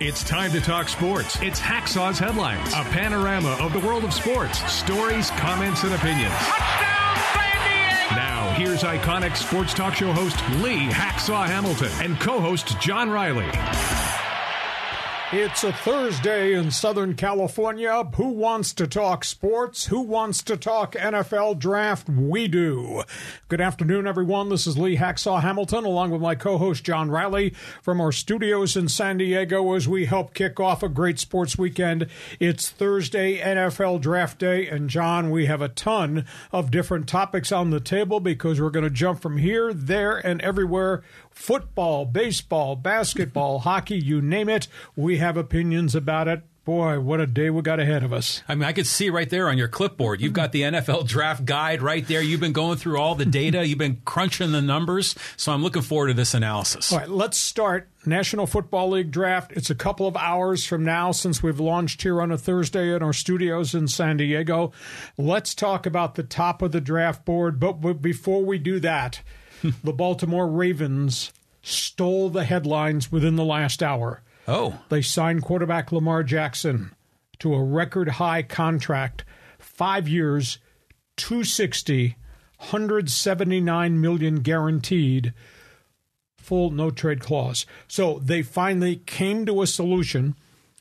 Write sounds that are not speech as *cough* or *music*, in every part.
It's time to talk sports. It's Hacksaw's headlines, a panorama of the world of sports, stories, comments, and opinions. Now, here's iconic sports talk show host Lee Hacksaw Hamilton and co host John Riley. It's a Thursday in Southern California. Who wants to talk sports? Who wants to talk NFL draft? We do. Good afternoon, everyone. This is Lee Hacksaw Hamilton, along with my co host John Riley from our studios in San Diego as we help kick off a great sports weekend. It's Thursday, NFL draft day. And John, we have a ton of different topics on the table because we're going to jump from here, there, and everywhere football, baseball, basketball, *laughs* hockey, you name it. We have opinions about it. Boy, what a day we got ahead of us. I mean, I could see right there on your clipboard. You've got the NFL draft guide right there. You've been going through all the data, you've been crunching the numbers. So I'm looking forward to this analysis. All right, let's start National Football League draft. It's a couple of hours from now since we've launched here on a Thursday in our studios in San Diego. Let's talk about the top of the draft board. But before we do that, *laughs* the Baltimore Ravens stole the headlines within the last hour. Oh. They signed quarterback Lamar Jackson to a record high contract, five years, 260, 179 million guaranteed, full no trade clause. So they finally came to a solution.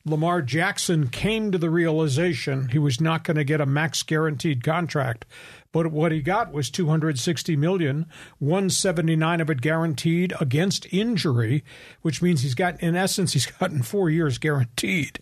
Lamar Jackson came to the realization he was not going to get a max guaranteed contract, but what he got was 260 million, 179 of it guaranteed against injury, which means he's got in essence he's gotten 4 years guaranteed.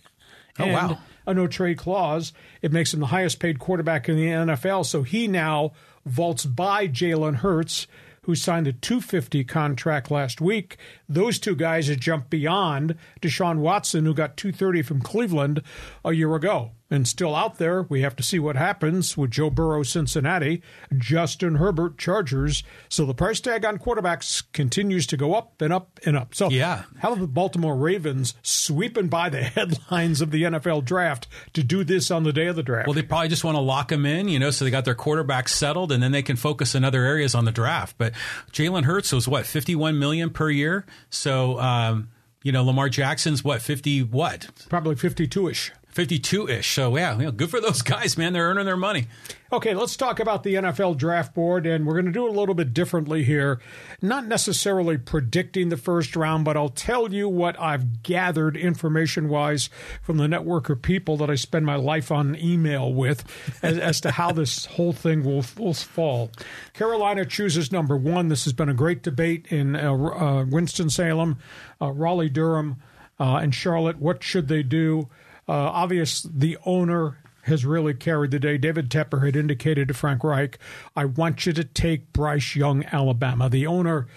Oh and wow. A no trade clause. It makes him the highest paid quarterback in the NFL. So he now vaults by Jalen Hurts, who signed a 250 contract last week. Those two guys have jumped beyond Deshaun Watson, who got 230 from Cleveland a year ago. And still out there, we have to see what happens with Joe Burrow, Cincinnati, Justin Herbert, Chargers. So the price tag on quarterbacks continues to go up and up and up. So, Yeah. how are the Baltimore Ravens sweeping by the *laughs* headlines of the NFL draft to do this on the day of the draft? Well, they probably just want to lock him in, you know, so they got their quarterback settled, and then they can focus in other areas on the draft. But Jalen Hurts was what fifty-one million per year. So, um, you know, Lamar Jackson's what fifty what Probably 52 ish. Fifty-two ish. So yeah, you know, good for those *laughs* guys, man. They're earning their money. Okay, let's talk about the NFL draft board, and we're going to do it a little bit differently here. Not necessarily predicting the first round, but I'll tell you what I've gathered information wise from the network of people that I spend my life on email with as, as to how this whole thing will, will fall. Carolina chooses number one. This has been a great debate in uh, uh, Winston-Salem, uh, Raleigh, Durham, uh, and Charlotte. What should they do? Uh, obvious, the owner has really carried the day. David Tepper had indicated to Frank Reich, I want you to take Bryce Young, Alabama. The owner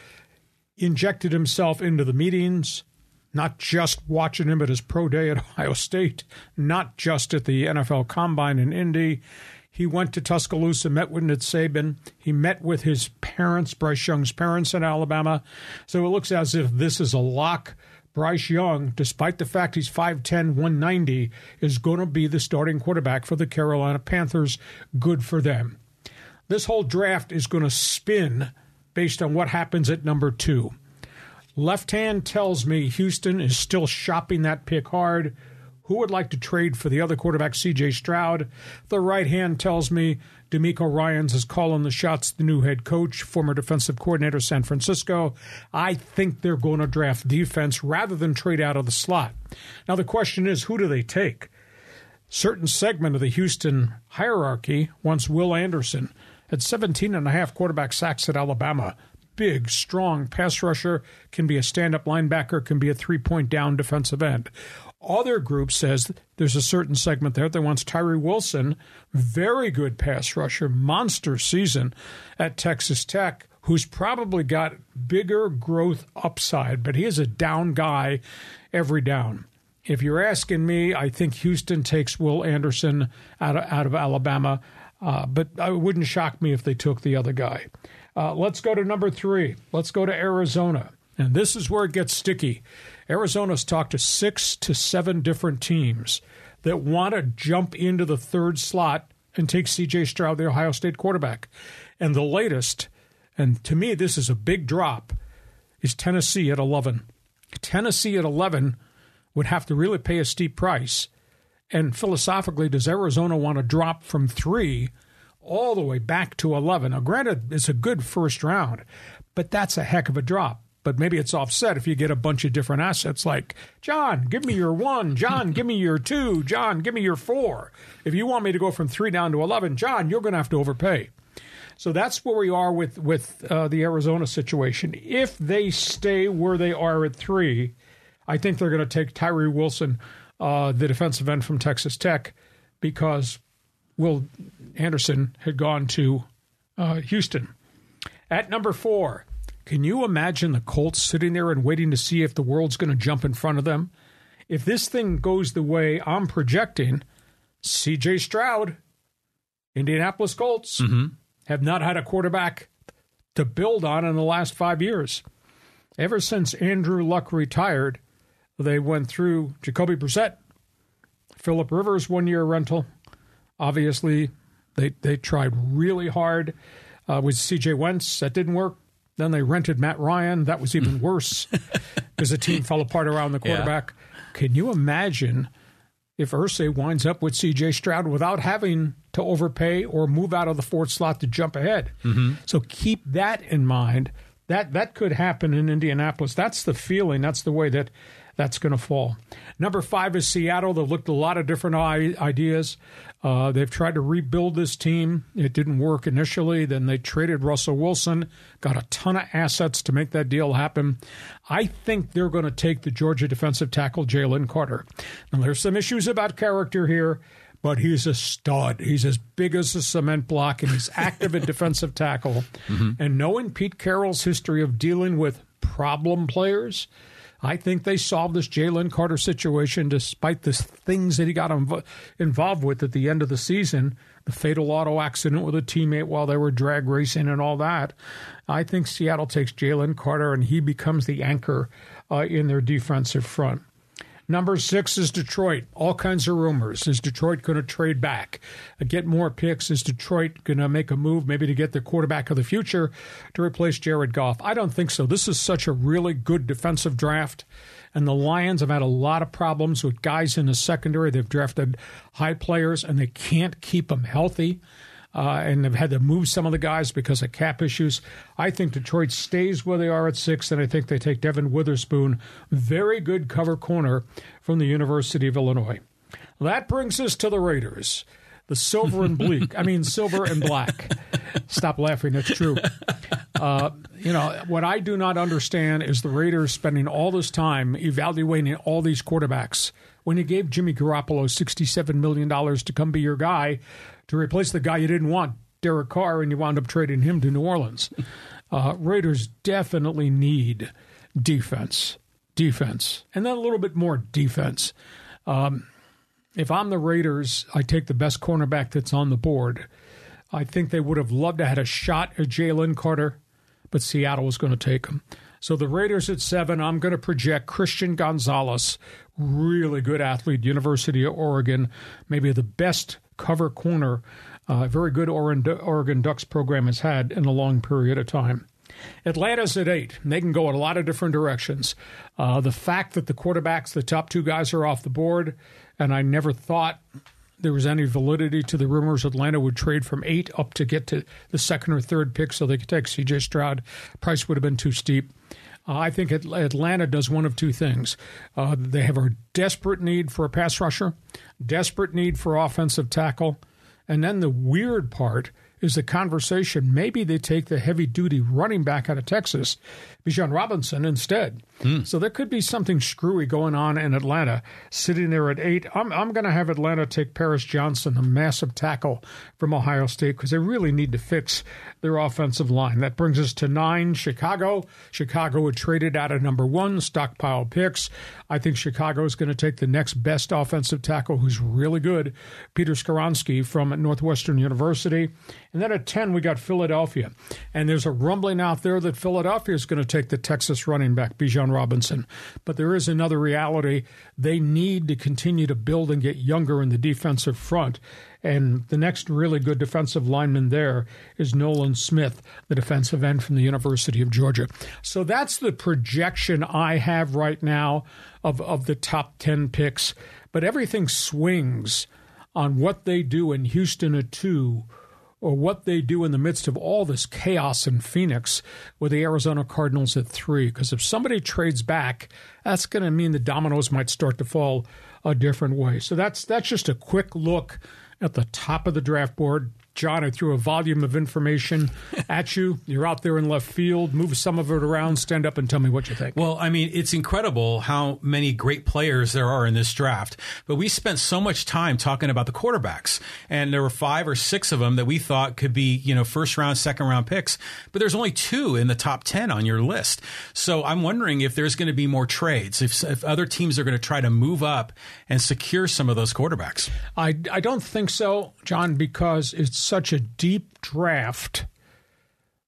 injected himself into the meetings, not just watching him at his pro day at *laughs* Ohio State, not just at the NFL Combine in Indy. He went to Tuscaloosa, met with Nick Saban. He met with his parents, Bryce Young's parents in Alabama. So it looks as if this is a lock. Bryce Young, despite the fact he's 5'10, 190, is going to be the starting quarterback for the Carolina Panthers. Good for them. This whole draft is going to spin based on what happens at number two. Left hand tells me Houston is still shopping that pick hard. Who would like to trade for the other quarterback, CJ Stroud? The right hand tells me DeMeco Ryans is calling the shots, the new head coach, former defensive coordinator, San Francisco. I think they're going to draft defense rather than trade out of the slot. Now, the question is who do they take? Certain segment of the Houston hierarchy wants Will Anderson at 17 and a half quarterback sacks at Alabama. Big, strong pass rusher, can be a stand up linebacker, can be a three point down defensive end. Other group says there's a certain segment there that wants Tyree Wilson, very good pass rusher, monster season at Texas Tech, who's probably got bigger growth upside, but he is a down guy every down. If you're asking me, I think Houston takes Will Anderson out of, out of Alabama, uh, but it wouldn't shock me if they took the other guy. Uh, let's go to number three. Let's go to Arizona. And this is where it gets sticky. Arizona's talked to six to seven different teams that want to jump into the third slot and take CJ Stroud, the Ohio State quarterback. And the latest, and to me, this is a big drop, is Tennessee at 11. Tennessee at 11 would have to really pay a steep price. And philosophically, does Arizona want to drop from three all the way back to 11? Now, granted, it's a good first round, but that's a heck of a drop. But maybe it's offset if you get a bunch of different assets like, John, give me your one. John, give me your two. John, give me your four. If you want me to go from three down to 11, John, you're going to have to overpay. So that's where we are with with uh, the Arizona situation. If they stay where they are at three, I think they're going to take Tyree Wilson, uh, the defensive end from Texas Tech, because Will Anderson had gone to uh, Houston. At number four, can you imagine the Colts sitting there and waiting to see if the world's going to jump in front of them? If this thing goes the way I'm projecting, C.J. Stroud, Indianapolis Colts. Mm-hmm have not had a quarterback to build on in the last five years. Ever since Andrew Luck retired, they went through Jacoby Brissett, Philip Rivers one year rental. Obviously, they they tried really hard uh, with C.J. Wentz. That didn't work. Then they rented Matt Ryan. That was even *laughs* worse because the team fell apart around the quarterback. Yeah. Can you imagine if Irsay winds up with C.J. Stroud without having to overpay or move out of the fourth slot to jump ahead. Mm-hmm. So keep that in mind. That that could happen in Indianapolis. That's the feeling. That's the way that that's going to fall. Number five is Seattle. They've looked at a lot of different ideas. Uh, they've tried to rebuild this team. It didn't work initially. Then they traded Russell Wilson, got a ton of assets to make that deal happen. I think they're going to take the Georgia defensive tackle, Jalen Carter. Now, there's some issues about character here but he's a stud. He's as big as a cement block, and he's active at *laughs* defensive tackle. Mm-hmm. And knowing Pete Carroll's history of dealing with problem players, I think they solved this Jalen Carter situation despite the things that he got inv- involved with at the end of the season the fatal auto accident with a teammate while they were drag racing and all that. I think Seattle takes Jalen Carter and he becomes the anchor uh, in their defensive front. Number six is Detroit. All kinds of rumors. Is Detroit going to trade back, uh, get more picks? Is Detroit going to make a move maybe to get the quarterback of the future to replace Jared Goff? I don't think so. This is such a really good defensive draft. And the Lions have had a lot of problems with guys in the secondary. They've drafted high players and they can't keep them healthy uh, and have had to move some of the guys because of cap issues. I think Detroit stays where they are at six, and I think they take Devon Witherspoon, very good cover corner from the University of Illinois. That brings us to the Raiders. The silver and bleak. I mean, *laughs* silver and black. Stop laughing. That's true. Uh, you know, what I do not understand is the Raiders spending all this time evaluating all these quarterbacks. When you gave Jimmy Garoppolo $67 million to come be your guy, to replace the guy you didn't want, Derek Carr, and you wound up trading him to New Orleans. *laughs* Uh, Raiders definitely need defense, defense, and then a little bit more defense. Um, if I'm the Raiders, I take the best cornerback that's on the board. I think they would have loved to have had a shot at Jalen Carter, but Seattle was going to take him. So the Raiders at seven, I'm going to project Christian Gonzalez, really good athlete, University of Oregon, maybe the best cover corner uh, very good Oregon Ducks program has had in a long period of time. Atlanta's at eight. They can go in a lot of different directions. Uh, the fact that the quarterbacks, the top two guys, are off the board, and I never thought there was any validity to the rumors Atlanta would trade from eight up to get to the second or third pick so they could take CJ Stroud. Price would have been too steep. Uh, I think Atlanta does one of two things. Uh, they have a desperate need for a pass rusher, desperate need for offensive tackle, and then the weird part is the conversation. Maybe they take the heavy duty running back out of Texas, Bijan Robinson, instead. Mm. So there could be something screwy going on in Atlanta. Sitting there at eight, I'm, I'm going to have Atlanta take Paris Johnson, the massive tackle from Ohio State, because they really need to fix their offensive line. That brings us to nine, Chicago. Chicago had traded out of number one, stockpile picks. I think Chicago is going to take the next best offensive tackle who's really good, Peter Skoronski from Northwestern University And then at 10, we got Philadelphia. And there's a rumbling out there that Philadelphia is going to take the Texas running back, Bijan Robinson. But there is another reality. They need to continue to build and get younger in the defensive front. And the next really good defensive lineman there is Nolan Smith, the defensive end from the University of Georgia. So that's the projection I have right now of, of the top 10 picks. But everything swings on what they do in Houston at two or what they do in the midst of all this chaos in Phoenix with the Arizona Cardinals at three. Because if somebody trades back, that's going to mean the dominoes might start to fall a different way. So that's that's just a quick look at the top of the draft board. John, I threw a volume of information *laughs* at you. You're out there in left field. Move some of it around. Stand up and tell me what you think. Well, I mean, it's incredible how many great players there are in this draft. But we spent so much time talking about the quarterbacks, and there were five or six of them that we thought could be, you know, first round, second round picks. But there's only two in the top ten on your list. So I'm wondering if there's going to be more trades, if, if other teams are going to try to move up and secure some of those quarterbacks. I I don't think so, John, because it's such a deep draft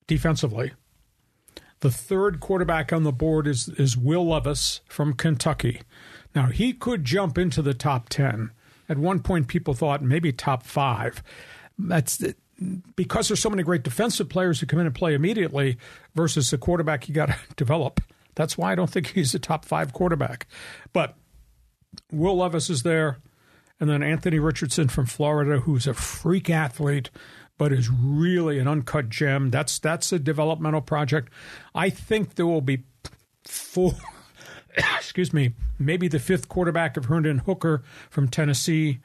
defensively. The third quarterback on the board is is Will Levis from Kentucky. Now he could jump into the top ten. At one point, people thought maybe top five. That's because there's so many great defensive players who come in and play immediately versus the quarterback you got to *laughs* develop. That's why I don't think he's a top five quarterback. But Will Levis is there. And then Anthony Richardson from Florida, who's a freak athlete, but is really an uncut gem. That's that's a developmental project. I think there will be four. *coughs* excuse me, maybe the fifth quarterback of Hendon Hooker from Tennessee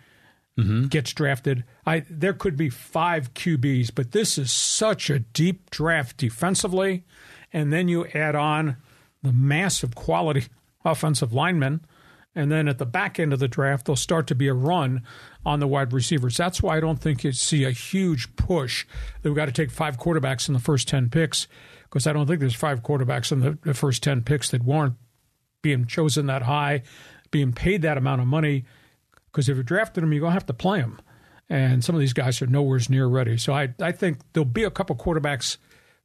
mm-hmm. gets drafted. I there could be five QBs, but this is such a deep draft defensively, and then you add on the massive quality *laughs* offensive linemen and then at the back end of the draft, there'll start to be a run on the wide receivers. That's why I don't think you see a huge push that we've got to take five quarterbacks in the first 10 picks, because I don't think there's five quarterbacks in the, first 10 picks that warrant being chosen that high, being paid that amount of money. Because if you drafted them, you're going to have to play them. And some of these guys are nowhere near ready. So I, I think there'll be a couple quarterbacks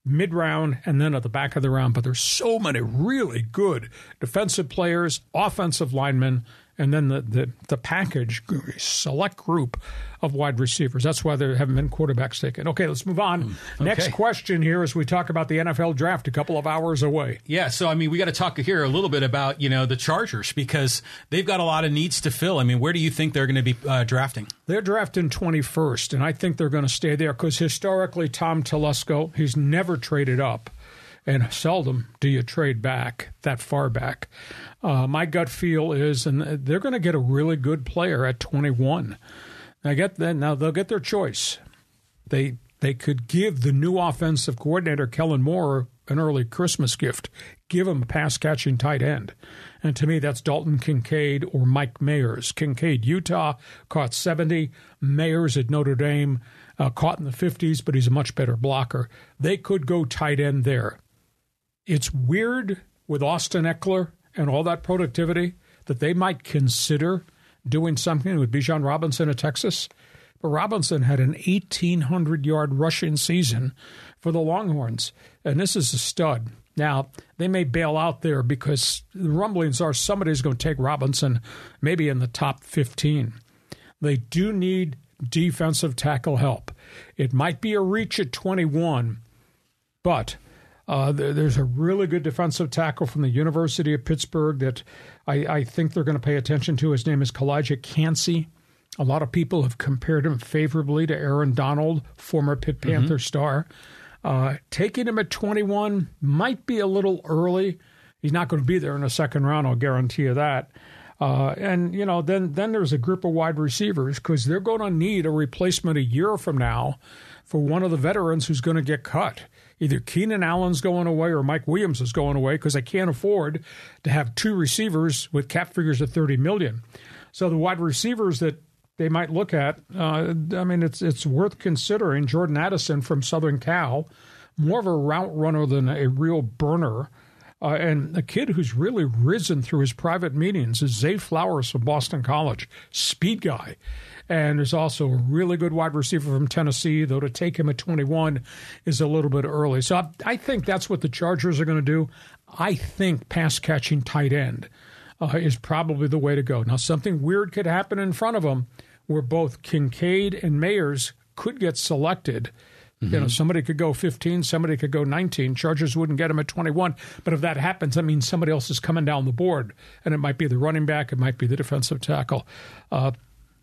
mid round and then at the back of the round. But there's so many really good defensive players, offensive linemen, and then the, the, the package, select group of wide receivers. That's why there haven't been quarterbacks taken. Okay, let's move on. Hmm, okay. Next question here as we talk about the NFL draft a couple of hours away. Yeah, so I mean, we got to talk here a little bit about you know the Chargers because they've got a lot of needs to fill. I mean, where do you think they're going to be uh, drafting? They're drafting 21st, and I think they're going to stay there because historically, Tom Telesco, he's never traded up and seldom do you trade back that far back. Uh, my gut feel is, and they're going to get a really good player at 21. I get that now they'll get their choice. They they could give the new offensive coordinator Kellen Moore an early Christmas gift. Give him a pass catching tight end. And to me, that's Dalton Kincaid or Mike Mayers. Kincaid, Utah, caught 70. Mayers at Notre Dame, uh, caught in the 50s, but he's a much better blocker. They could go tight end there. It's weird with Austin Ekeler and all that productivity that they might consider doing something with Bijan Robinson of Texas. But Robinson had an 1,800 yard rushing season for the Longhorns, and this is a stud. Now, they may bail out there because the rumblings are somebody's going to take Robinson maybe in the top 15. They do need defensive tackle help. It might be a reach at 21, but uh, there's a really good defensive tackle from the University of Pittsburgh that I, I think they're going to pay attention to. His name is Calijah Kancey. A lot of people have compared him favorably to Aaron Donald, former Pitt mm-hmm. Panther mm-hmm. star. Uh, taking him at 21 might be a little early. He's not going to be there in the second round, I'll guarantee you that. Uh, and you know, then then there's a group of wide receivers because they're going to need a replacement a year from now for one of the veterans who's going to get cut either Keenan Allen's going away or Mike Williams is going away because they can't afford to have two receivers with cap figures of 30 million. So the wide receivers that they might look at, uh, I mean, it's it's worth considering. Jordan Addison from Southern Cal, more of a route runner than a real burner. Uh, and a kid who's really risen through his private meetings is Zay Flowers from Boston College, speed guy. And there's also a really good wide receiver from Tennessee, though to take him at 21 is a little bit early. So I, I think that's what the Chargers are going to do. I think pass catching tight end uh, is probably the way to go. Now, something weird could happen in front of them where both Kincaid and Mayers could get selected. Mm-hmm. You know, somebody could go 15, somebody could go 19. Chargers wouldn't get him at 21. But if that happens, that means somebody else is coming down the board. And it might be the running back, it might be the defensive tackle. Uh,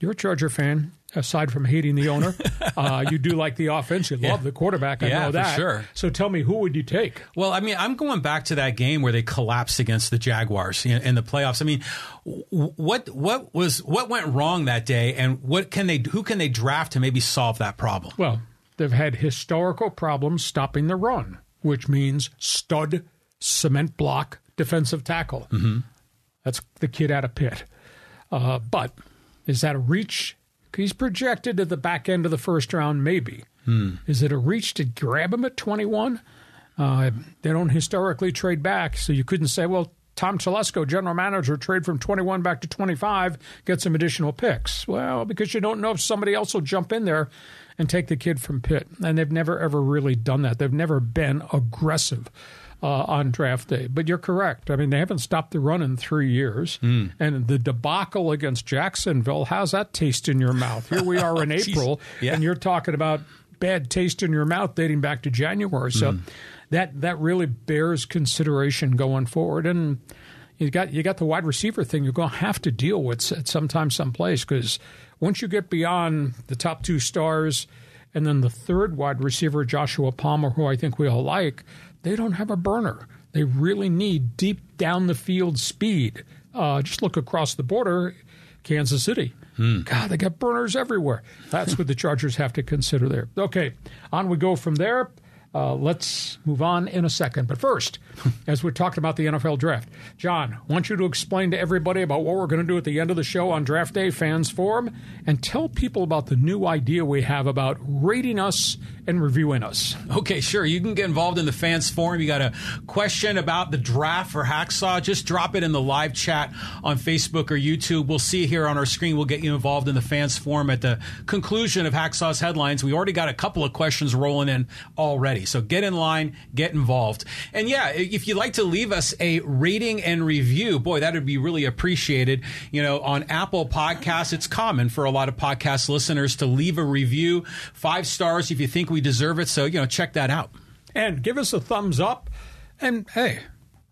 you're a Charger fan, aside from hating the owner. *laughs* uh, you do like the offense. You yeah. love the quarterback. I yeah, know that. sure. So tell me, who would you take? Well, I mean, I'm going back to that game where they collapsed against the Jaguars in, in the playoffs. I mean, what what was what went wrong that day, and what can they who can they draft to maybe solve that problem? Well, they've had historical problems stopping the run, which means stud cement block defensive tackle. Mm-hmm. That's the kid out of Pitt. Uh, but is that a reach? He's projected at the back end of the first round, maybe. Hmm. Is it a reach to grab him at 21? Uh, they don't historically trade back, so you couldn't say, well, Tom Telesco, general manager, trade from 21 back to 25, get some additional picks. Well, because you don't know if somebody else will jump in there and take the kid from Pitt. And they've never, ever really done that. They've never been aggressive uh, on draft day. But you're correct. I mean, they haven't stopped the run in three years. Mm. And the debacle against Jacksonville, how's that taste in your mouth? Here we are in *laughs* April, yeah. and you're talking about bad taste in your mouth dating back to January. So mm. that that really bears consideration going forward. And you got you got the wide receiver thing you're going to have to deal with at some time, someplace because once you get beyond the top two stars. And then the third wide receiver, Joshua Palmer, who I think we all like, they don't have a burner. They really need deep down the field speed. Uh, just look across the border, Kansas City. Hmm. God, they got burners everywhere. That's what the Chargers have to consider there. Okay, on we go from there. Uh, let's move on in a second. But first, *laughs* as we're talking about the NFL draft, John, I want you to explain to everybody about what we're going to do at the end of the show on Draft Day Fans Forum and tell people about the new idea we have about rating us and reviewing us. Okay, sure. You can get involved in the Fans Forum. You got a question about the draft for Hacksaw, just drop it in the live chat on Facebook or YouTube. We'll see here on our screen. We'll get you involved in the Fans Forum at the conclusion of Hacksaw's headlines. We already got a couple of questions rolling in already. So get in line, get involved. And yeah, if you'd like to leave us a rating and review, boy, that would be really appreciated. You know, on Apple Podcasts, it's common for a lot of podcast listeners to leave a review, five stars if you think we deserve it. So, you know, check that out. And give us a thumbs up. And hey,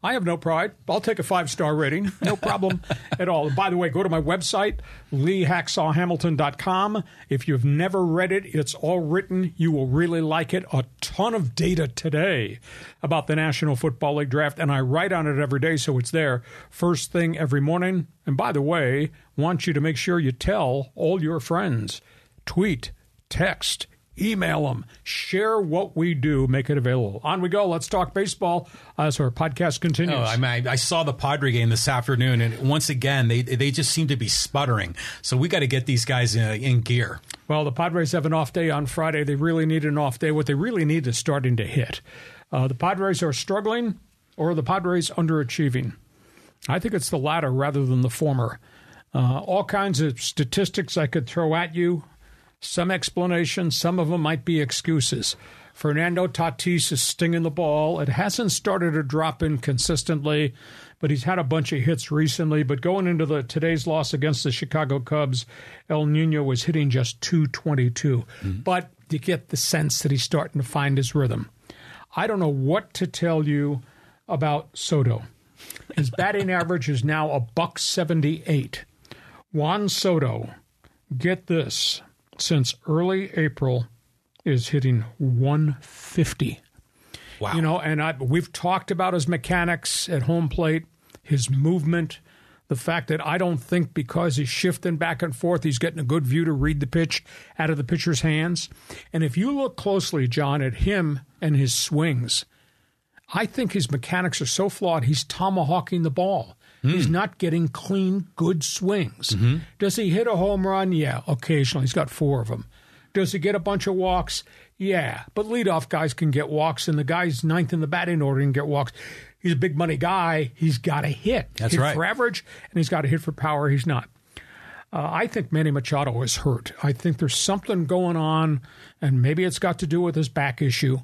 I have no pride. I'll take a five star rating. No problem *laughs* at all. By the way, go to my website, leehacksawhamilton.com. If you've never read it, it's all written. You will really like it. A ton of data today about the National Football League draft, and I write on it every day, so it's there first thing every morning. And by the way, want you to make sure you tell all your friends. Tweet, text, email them, share what we do, make it available. On we go. Let's talk baseball as our podcast continues. Oh, I mean, I saw the Padre game this afternoon, and once again, they they just seem to be sputtering. So we got to get these guys in, in, gear. Well, the Padres have an off day on Friday. They really need an off day. What they really need is starting to hit. Uh, the Padres are struggling, or the Padres underachieving. I think it's the latter rather than the former. Uh, all kinds of statistics I could throw at you some explanations, some of them might be excuses. Fernando Tatis is stinging the ball. It hasn't started to drop in consistently, but he's had a bunch of hits recently. But going into the today's loss against the Chicago Cubs, El Nino was hitting just 222. Mm-hmm. But you get the sense that he's starting to find his rhythm. I don't know what to tell you about Soto. His batting average is now a buck 78. Juan Soto, get this, since early April is hitting 150. Wow. You know, and I, we've talked about his mechanics at home plate, his movement, the fact that I don't think because he's shifting back and forth, he's getting a good view to read the pitch out of the pitcher's hands. And if you look closely, John, at him and his swings, I think his mechanics are so flawed, he's tomahawking the ball. Mm. He's not getting clean, good swings. Mm-hmm. Does he hit a home run? Yeah, occasionally. He's got four of them. Does he get a bunch of walks? Yeah, but leadoff guys can get walks, and the guys ninth in the batting order can get walks. he's a big money guy. He's got to hit. That's hit right. For average, and he's got to hit for power. He's not. Uh, I think Manny Machado is hurt. I think there's something going on, and maybe it's got to do with his back issue.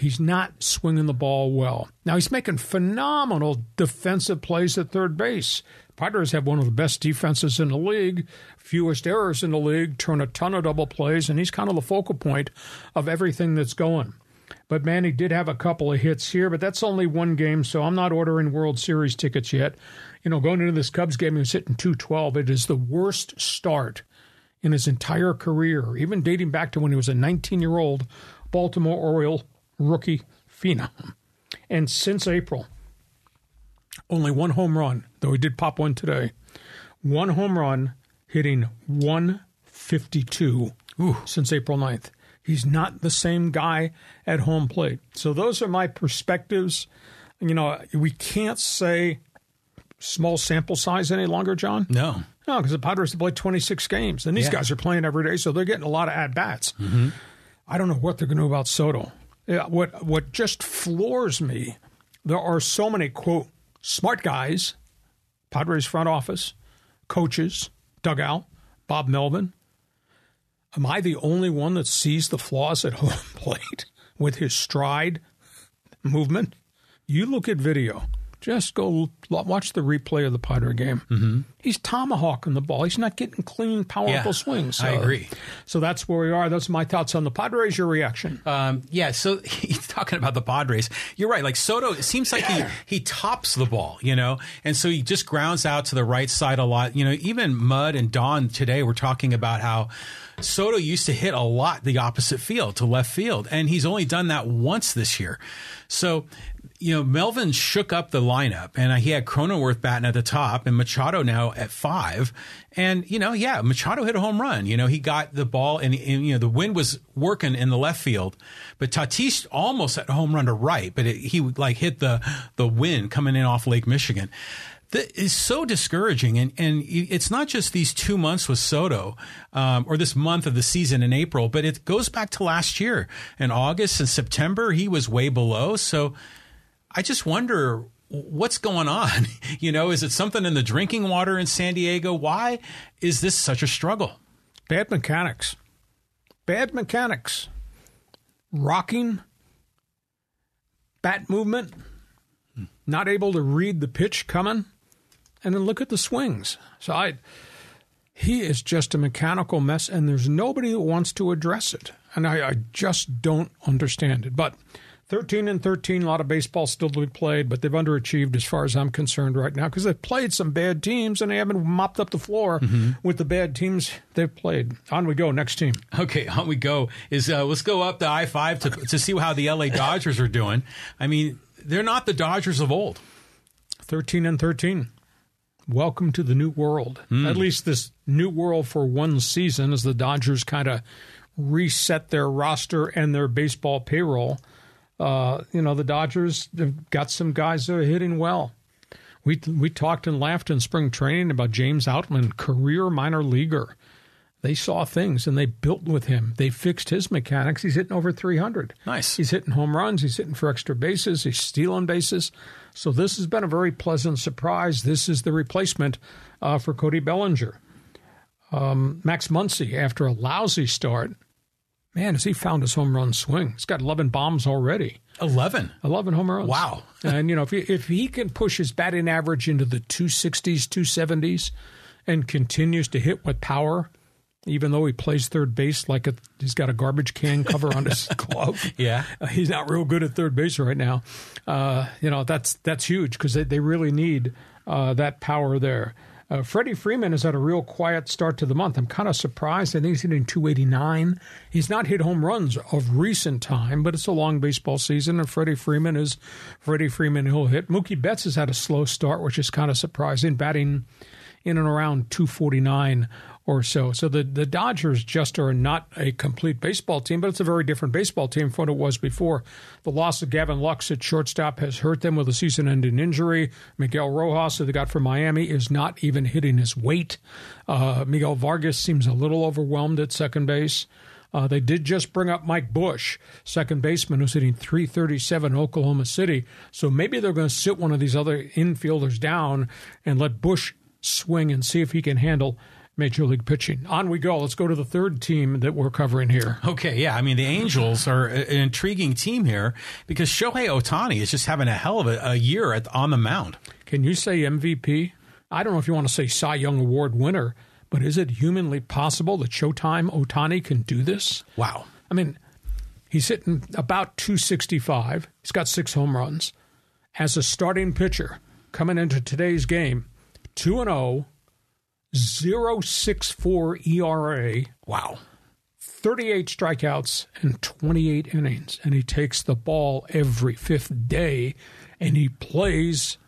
He's not swinging the ball well. Now, he's making phenomenal defensive plays at third base. Padres have one of the best defenses in the league, fewest errors in the league, turn a ton of double plays, and he's kind of the focal point of everything that's going. But Manny did have a couple of hits here, but that's only one game, so I'm not ordering World Series tickets yet. You know, going into this Cubs game, he was hitting 212. It is the worst start in his entire career, even dating back to when he was a 19 year old Baltimore Oriole rookie phenom. And since April, only one home run, though he did pop one today. One home run hitting 152 since April 9th. He's not the same guy at home plate. So those are my perspectives. You know, we can't say small sample size any longer, John. No. No, because the Padres have played 26 games, and these Yeah. guys are playing every day, so they're getting a lot of at bats. Mm-hmm. I don't know what they're going to do about Soto. What what just floors me, there are so many quote smart guys, Padres front office, coaches, dugout, Bob Melvin. Am I the only one that sees the flaws at *laughs* home plate with his stride movement? You look at video. Just go watch the replay of the Padre game. Mm-hmm. He's tomahawking the ball. He's not getting clean, powerful Yeah, swings. I agree. So that's where we are. That's my thoughts on the Padres. Your reaction? Um, yeah, so *laughs* he's talking about the Padres. You're right. Like Soto, it seems like he, he tops the ball, you know, and so he just grounds out to the right side a lot. You know, even Mud and Don today were talking about how Soto used to hit a lot the opposite field to left field, and he's only done that once this year. So, you know, Melvin shook up the lineup, and he had Cronenworth batting at the top, and Machado now at five. And you know, yeah, Machado hit a home run. You know, he got the ball, and, and you know the wind was working in the left field, but Tatis almost had a home run to right, but it, he like hit the the wind coming in off Lake Michigan. That is so discouraging, and and it's not just these two months with Soto, um, or this month of the season in April, but it goes back to last year in August and September. He was way below, so I just wonder what's going on. *laughs* You know, is it something in the drinking water in San Diego? Why is this such a struggle? Bad mechanics. Bad mechanics. Rocking. Bat movement. Not able to read the pitch coming. And then look at the swings. So I he is just a mechanical mess and there's nobody that wants to address it. And I, I just don't understand it. But 13 and 13, a lot of baseball still to be played, but they've underachieved as far as I'm concerned right now because they've played some bad teams and they haven't mopped up the floor with the bad teams they've played. On we go. Next team. Okay, on we go. Is uh, let's go up the I five to to see how the LA Dodgers are doing. I mean, they're not the Dodgers of old. 13 and 13. Welcome to the new world. At least this new world for one season as the Dodgers kind of reset their roster and their baseball payroll. Uh, you know, the Dodgers have got some guys that are hitting well. We we talked and laughed in spring training about James Outman, career minor leaguer. They saw things and they built with him. They fixed his mechanics. He's hitting over 300. Nice. He's hitting home runs. He's hitting for extra bases. He's stealing bases. So this has been a very pleasant surprise. This is the replacement uh, for Cody Bellinger. Um, Max Muncy, after a lousy start, man, has he found his home run swing? He's got 11 bombs already. Eleven. 11 home runs. Wow. *laughs* and, you know, if he, if he can push his batting average into the 260s, 270s, and continues to hit with power, even though he plays third base like a, he's got a garbage can *laughs* cover on his glove. Yeah. Uh, he's not real good at third base right now. Uh, you know, that's that's huge because they, they really need uh, that power there. Uh, Freddie Freeman has had a real quiet start to the month. I'm kind of surprised. I think he's hitting 289. He's not hit home runs of recent time, but it's a long baseball season, and Freddie Freeman is Freddie Freeman. He'll hit. Mookie Betts has had a slow start, which is kind of surprising, batting in and around 249 or so. So the, the Dodgers just are not a complete baseball team, but it's a very different baseball team from what it was before. The loss of Gavin Lux at shortstop has hurt them with a season ending injury. Miguel Rojas, who they got from Miami, is not even hitting his weight. Uh, Miguel Vargas seems a little overwhelmed at second base. Uh, they did just bring up Mike Busch, second baseman, who's hitting 337 Oklahoma City. So maybe they're going to sit one of these other infielders down and let Busch swing and see if he can handle Major League pitching. On we go. Let's go to the third team that we're covering here. Okay, yeah. I mean, the Angels are an intriguing team here because Shohei Ohtani is just having a hell of a, a year at, on the mound. Can you say MVP? I don't know if you want to say Cy Young Award winner, but is it humanly possible that Showtime Ohtani can do this? Wow. I mean, he's hitting about 265. He's got six home runs. As a starting pitcher coming into today's game, 2 and 0, 064 ERA. Wow. 38 strikeouts and 28 innings. And he takes the ball every fifth day and he plays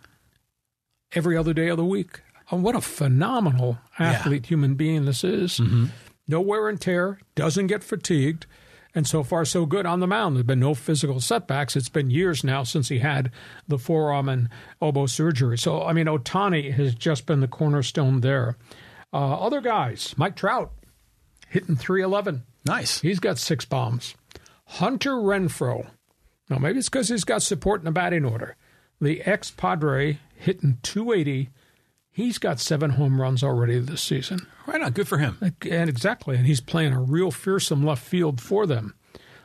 every other day of the week. Oh, what a phenomenal athlete, yeah. human being this is. Mm-hmm. No wear and tear, doesn't get fatigued. And so far, so good on the mound. There have been no physical setbacks. It's been years now since he had the forearm and elbow surgery. So, I mean, Ohtani has just been the cornerstone there. Uh, other guys, Mike Trout hitting 311. Nice. He's got six bombs. Hunter Renfroe. Now, maybe it's because he's got support in the batting order. The ex Padre hitting 280. He's got seven home runs already this season. Right on, good for him. And exactly, and he's playing a real fearsome left field for them.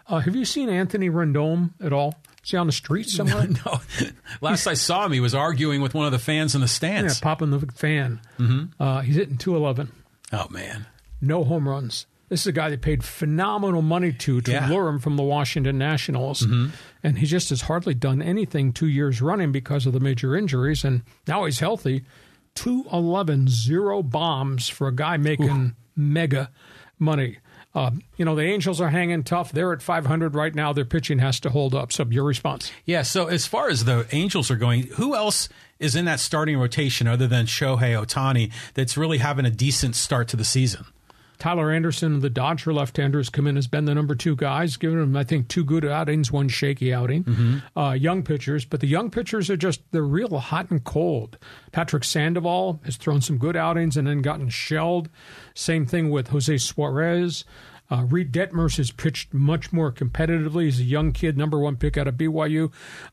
Uh, have you seen Anthony Rendon at all? Is he on the street *laughs* somewhere? no. Last I saw him, he was arguing with one of the fans in the stands. Yeah, popping the fan. Mm-hmm. Uh, he's hitting 211. Oh, man. No home runs. This is a guy they paid phenomenal money to to yeah. lure him from the Washington Nationals. Mm-hmm. And he just has hardly done anything two years running because of the major injuries. And now he's healthy. 211, zero bombs for a guy making Ooh. mega money. Uh, you know, the Angels are hanging tough. They're at 500 right now. Their pitching has to hold up. So, your response? Yeah. So, as far as the Angels are going, who else is in that starting rotation other than Shohei Ohtani that's really having a decent start to the season? Tyler Anderson, the Dodger left-hander, has come in has been the number two guys, given him I think two good outings, one shaky outing. Mm-hmm. Uh, young pitchers, but the young pitchers are just they're real hot and cold. Patrick Sandoval has thrown some good outings and then gotten shelled. Same thing with Jose Suarez. Uh, Reid Detmers has pitched much more competitively. He's a young kid, number one pick out of BYU.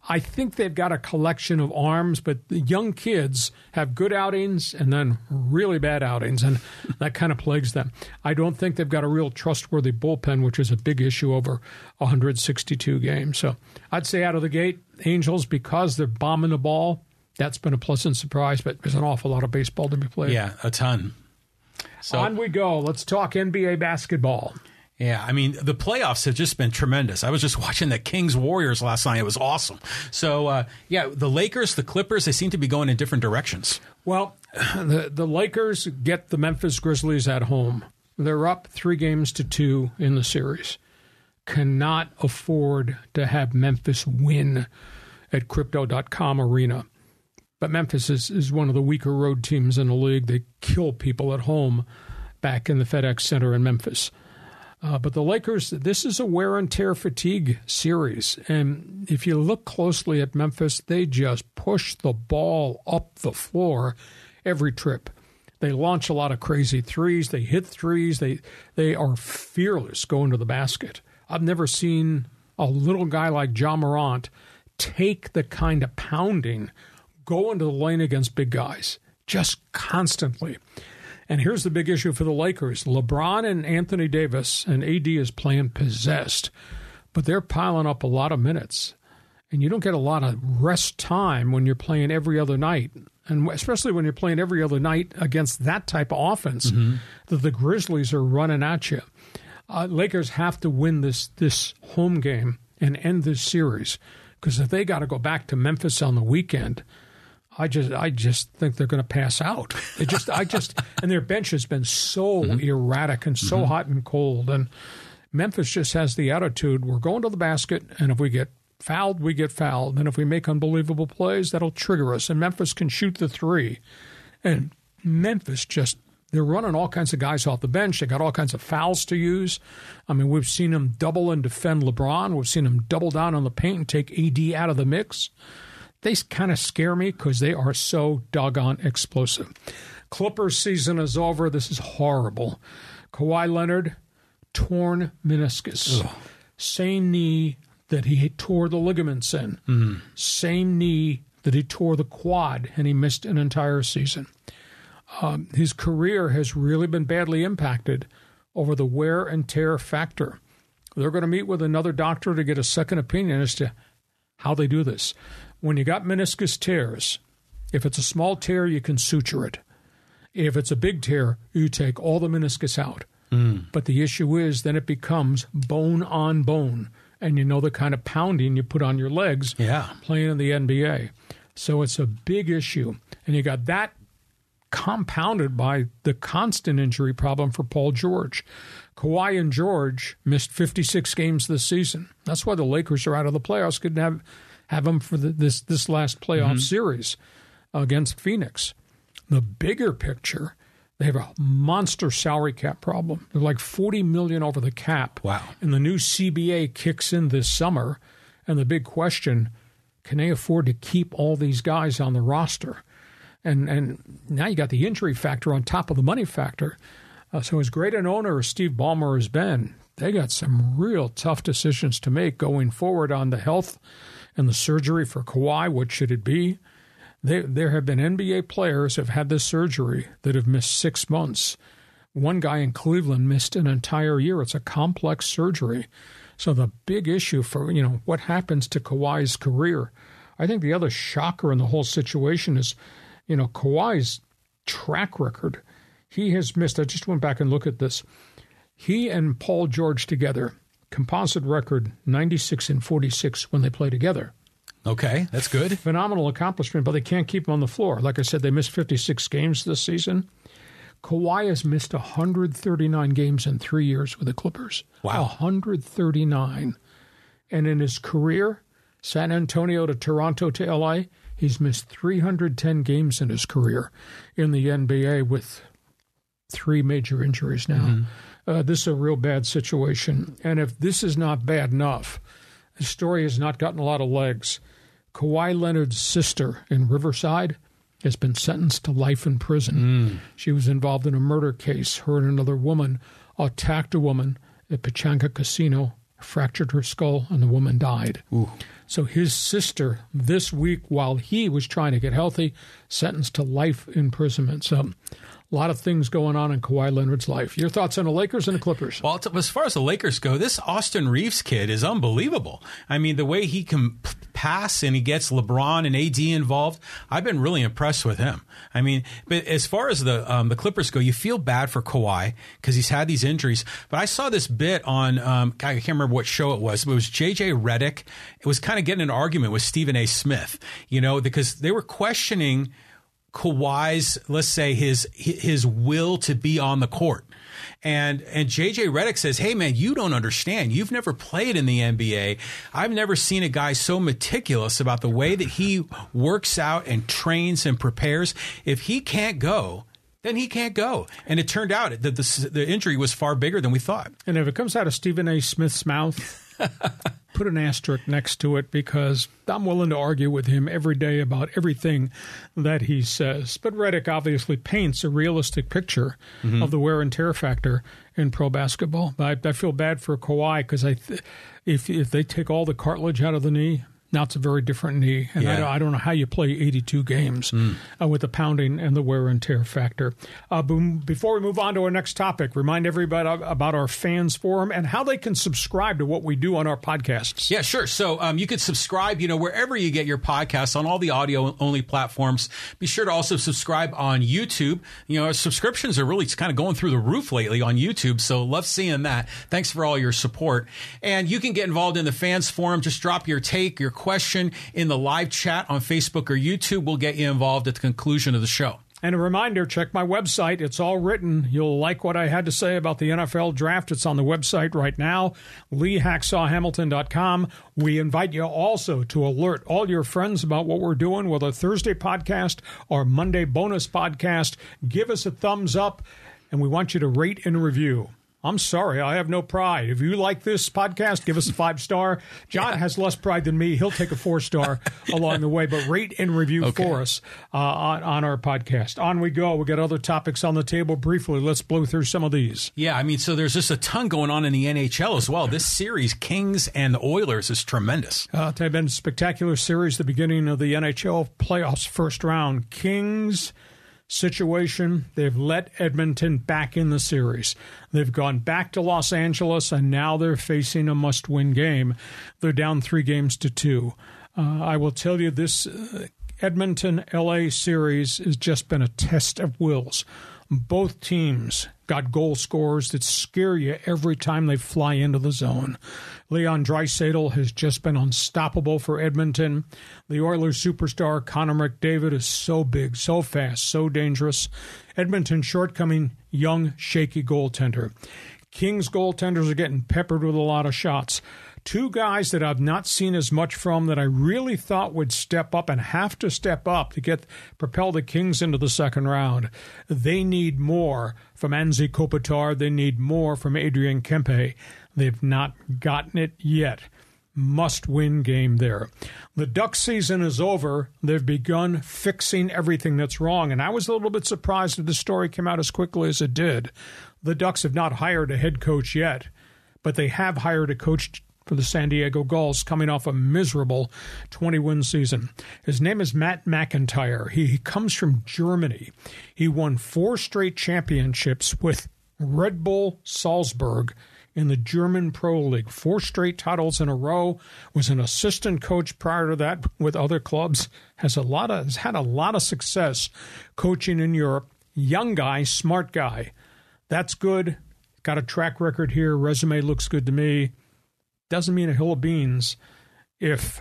I think they've got a collection of arms, but the young kids have good outings and then really bad outings, and *laughs* that kind of plagues them. I don't think they've got a real trustworthy bullpen, which is a big issue over 162 games. So I'd say out of the gate, Angels, because they're bombing the ball, that's been a pleasant surprise, but there's an awful lot of baseball to be played. Yeah, a ton. So, On we go. Let's talk NBA basketball. Yeah, I mean the playoffs have just been tremendous. I was just *laughs* watching the Kings Warriors last night; it was awesome. So, uh, yeah, the Lakers, the Clippers, they seem to be going in different directions. Well, *sighs* the the Lakers get the Memphis Grizzlies at home. They're up three games to two in the series. Cannot afford to have Memphis win at Crypto.com Arena. But Memphis is, is one of the weaker road teams in the league. They kill people at home back in the FedEx Center in Memphis. Uh, but the Lakers, this is a wear and tear fatigue series. And if you look closely at Memphis, they just push the ball up the floor every trip. They launch a lot of crazy threes. They hit threes. They they are fearless going to the basket. I've never seen a little guy like Ja Morant take the kind of pounding go into the lane against big guys just constantly. And here's the big issue for the Lakers LeBron and Anthony Davis and AD is playing possessed, but they're piling up a lot of minutes. And you don't get a lot of rest time when you're playing every other night. And especially when you're playing every other night against that type of offense mm-hmm. that the Grizzlies are running at you. Uh, Lakers have to win this this home game and end this series because if they got to go back to Memphis on the weekend, I just I just think they're going to pass out. They just I just *laughs* and their bench has been so mm-hmm. erratic and so mm-hmm. hot and cold and Memphis just has the attitude we're going to the basket and if we get fouled we get fouled and if we make unbelievable plays that'll trigger us and Memphis can shoot the 3 and Memphis just they're running all kinds of guys off the bench. They got all kinds of fouls to use. I mean, we've seen them double and defend LeBron. We've seen them double down on the paint and take AD out of the mix they kind of scare me because they are so doggone explosive. Clippers season is over. This is horrible. Kawhi Leonard, torn meniscus. Same knee that he tore the ligaments in. Mm-hmm. Same knee that he tore the quad and he missed an entire season. Um, his career has really been badly impacted over the wear and tear factor. They're going to meet with another doctor to get a second opinion as to how they do this. When you got meniscus tears, if it's a small tear, you can suture it. If it's a big tear, you take all the meniscus out. Mm. But the issue is then it becomes bone on bone. And you know the kind of pounding you put on your legs Yeah. playing in the NBA. So it's a big issue. And you got that compounded by the constant injury problem for Paul George. Kawhi and George missed 56 games this season. That's why the Lakers are out of the playoffs. Couldn't have have them for the, this this last playoff series against Phoenix. The bigger picture, they have a monster salary cap problem. They're like 40 million over the cap. Wow. And the new CBA kicks in this summer, and the big question, can they afford to keep all these guys on the roster? And and now you got the injury factor on top of the money factor. Uh, so as great an owner as Steve Ballmer has been, they got some real tough decisions to make going forward on the health and the surgery for Kawhi. What should it be? They, there have been NBA players have had this surgery that have missed six months. One guy in Cleveland missed an entire year. It's a complex surgery. So the big issue for you know what happens to Kawhi's career. I think the other shocker in the whole situation is, you know, Kawhi's track record. He has missed. I just went back and looked at this. He and Paul George together, composite record 96 and 46 when they play together Okay, that's good. phenomenal accomplishment, but they can't keep him on the floor. Like I said, they missed 56 games this season. Kawhi has missed 139 games in three years with the Clippers. Wow. 139. And in his career, San Antonio to Toronto to LA, he's missed 310 games in his career in the NBA with three major injuries now. Mm-hmm. Uh, this is a real bad situation. And if this is not bad enough, the story has not gotten a lot of legs. Kawhi Leonard's sister in Riverside has been sentenced to life in prison. She was involved in a murder case. Her and another woman attacked a woman at Pechanga Casino, fractured her skull, and the woman died. So his sister, this week, while he was trying to get healthy, sentenced to life imprisonment. So a lot of things going on in Kawhi Leonard's life. Your thoughts on the Lakers and the Clippers? Well, as far as the Lakers go, this Austin Reaves kid is unbelievable. I mean, the way he can pass and he gets LeBron and AD involved, I've been really impressed with him. I mean, but as far as the um, the Clippers go, you feel bad for Kawhi because he's had these injuries. But I saw this bit on um, I can't remember what show it was. But it was JJ Redick. It was kind of getting an argument with Stephen A. Smith, you know, because they were questioning. Kawhi's, let's say his his will to be on the court. And and JJ Redick says, "Hey man, you don't understand. You've never played in the NBA. I've never seen a guy so meticulous about the way that he works out and trains and prepares. If he can't go, then he can't go." And it turned out that the the injury was far bigger than we thought. And if it comes out of Stephen A. Smith's mouth, *laughs* put an asterisk next to it because I'm willing to argue with him every day about everything that he says. But Redick obviously paints a realistic picture mm-hmm. of the wear and tear factor in pro basketball. I, I feel bad for Kawhi because I, th- if if they take all the cartilage out of the knee. Now it's a very different knee, and I, don't, I don't know how you play 82 games uh, with the pounding and the wear and tear factor. Uh, boom, before we move on to our next topic, remind everybody about our fans forum and how they can subscribe to what we do on our podcasts. Yeah, sure. So um, you could subscribe, you know, wherever you get your podcasts on all the audio only platforms. Be sure to also subscribe on YouTube. You know, our subscriptions are really kind of going through the roof lately on YouTube. So love seeing that. Thanks for all your support. And you can get involved in the fans forum. Just drop your take, your question in the live chat on Facebook or YouTube. We'll get you involved at the conclusion of the show. And a reminder check my website. It's all written. You'll like what I had to say about the NFL draft. It's on the website right now, leehacksawhamilton.com. We invite you also to alert all your friends about what we're doing with our Thursday podcast or Monday bonus podcast. Give us a thumbs up, and we want you to rate and review I'm sorry, I have no pride. If you like this podcast, give us a five star. John yeah. has less pride than me. He'll take a four star *laughs* along the way, but rate and review okay. for us uh, on, on our podcast. On we go. We got other topics on the table briefly. Let's blow through some of these. Yeah, I mean, so there's just a ton going on in the NHL as well. This series, Kings and Oilers, is tremendous. Uh, it's been a spectacular series, the beginning of the NHL playoffs first round. Kings situation. They've let Edmonton back in the series. They've gone back to Los Angeles, and now they're facing a must win game. They're down three games to two. Uh, I will tell you this uh, Edmonton LA series has just been a test of wills. Both teams got goal scorers that scare you every time they fly into the zone. Leon Draisaitl has just been unstoppable for Edmonton. The Oilers superstar Connor McDavid is so big, so fast, so dangerous. Edmonton's shortcoming, young, shaky goaltender. Kings goaltenders are getting peppered with a lot of shots. Two guys that I've not seen as much from that I really thought would step up and have to step up to get propel the Kings into the second round. They need more from Anze Kopitar. They need more from Adrian Kempe. They've not gotten it yet. Must win game there. The Duck season is over. They've begun fixing everything that's wrong. And I was a little bit surprised that the story came out as quickly as it did. The Ducks have not hired a head coach yet, but they have hired a coach for the San Diego Gulls coming off a miserable 20 win season. His name is Matt McIntyre. He, comes from Germany. He won four straight championships with Red Bull Salzburg in the German Pro League. Four straight titles in a row. Was an assistant coach prior to that with other clubs. Has a lot of has had a lot of success coaching in Europe. Young guy, smart guy. That's good. Got a track record here. Resume looks good to me. Doesn't mean a hill of beans if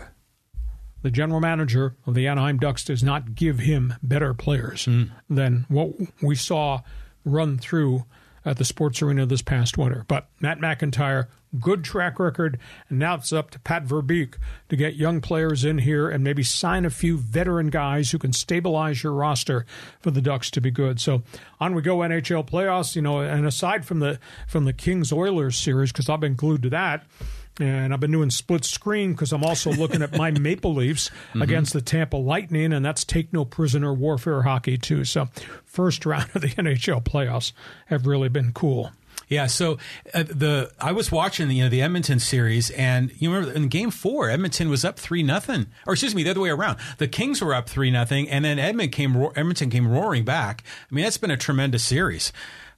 the general manager of the Anaheim Ducks does not give him better players mm. than what we saw run through at the sports arena this past winter. But Matt McIntyre, good track record, and now it's up to Pat Verbeek to get young players in here and maybe sign a few veteran guys who can stabilize your roster for the Ducks to be good. So on we go NHL playoffs, you know, and aside from the from the Kings Oilers series because I've been glued to that and I've been doing split screen because I'm also looking at my *laughs* Maple Leafs mm-hmm. against the Tampa Lightning, and that's take no prisoner warfare hockey too. So, first round of the *laughs* NHL playoffs have really been cool. Yeah, so uh, the I was watching the you know the Edmonton series, and you remember in Game Four, Edmonton was up three nothing, or excuse me, the other way around. The Kings were up three nothing, and then Edmonton came Edmonton came roaring back. I mean, that's been a tremendous series.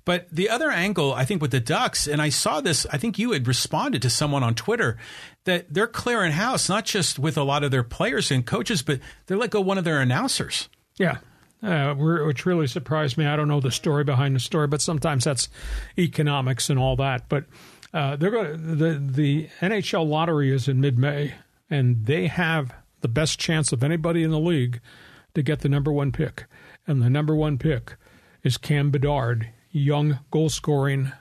But the other angle, I think, with the Ducks, and I saw this, I think you had responded to someone on Twitter that they're clearing house, not just with a lot of their players and coaches, but they let go one of their announcers. Yeah. Uh, which really surprised me. I don't know the story behind the story, but sometimes that's economics and all that. But uh, they're going the the NHL lottery is in mid May, and they have the best chance of anybody in the league to get the number one pick, and the number one pick is Cam Bedard young goal scoring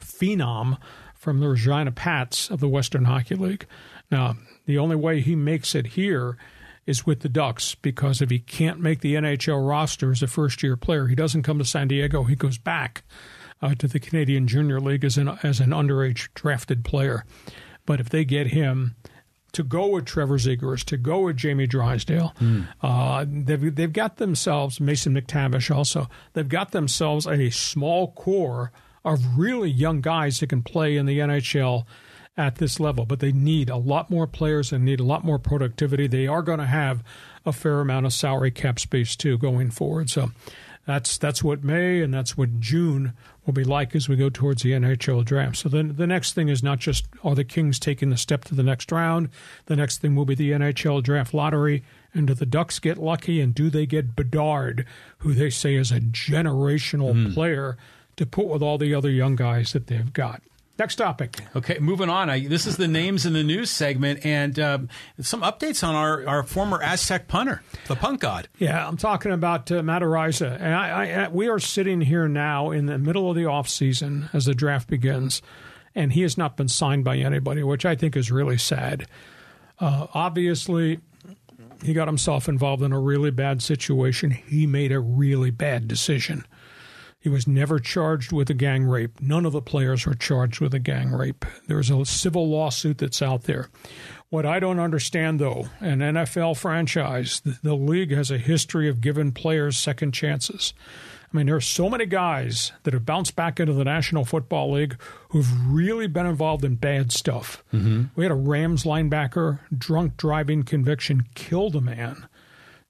phenom from the Regina Pats of the Western Hockey League. Now, the only way he makes it here is with the Ducks because if he can't make the NHL roster as a first year player, he doesn't come to San Diego, he goes back uh, to the Canadian Junior League as an, as an underage drafted player. But if they get him, to go with Trevor Zegras, to go with Jamie Drysdale. Mm. Uh, they've, they've got themselves, Mason McTavish also, they've got themselves a small core of really young guys that can play in the NHL at this level, but they need a lot more players and need a lot more productivity. They are going to have a fair amount of salary cap space too going forward. So that's that's what May and that's what June will be like as we go towards the NHL draft. So then the next thing is not just are the Kings taking the step to the next round. The next thing will be the NHL draft lottery. And do the Ducks get lucky? And do they get Bedard, who they say is a generational mm. player, to put with all the other young guys that they've got? Next topic. Okay, moving on. I, this is the names in the news segment, and um, some updates on our, our former Aztec punter, the punk god. Yeah, I'm talking about uh, Matt Araiza. And I, I, we are sitting here now in the middle of the offseason as the draft begins, and he has not been signed by anybody, which I think is really sad. Uh, obviously, he got himself involved in a really bad situation. He made a really bad decision. He was never charged with a gang rape. None of the players were charged with a gang rape. There's a civil lawsuit that's out there. What I don't understand, though, an NFL franchise, the, the league has a history of giving players second chances. I mean, there are so many guys that have bounced back into the National Football League who've really been involved in bad stuff. Mm-hmm. We had a Rams linebacker, drunk driving conviction, killed a man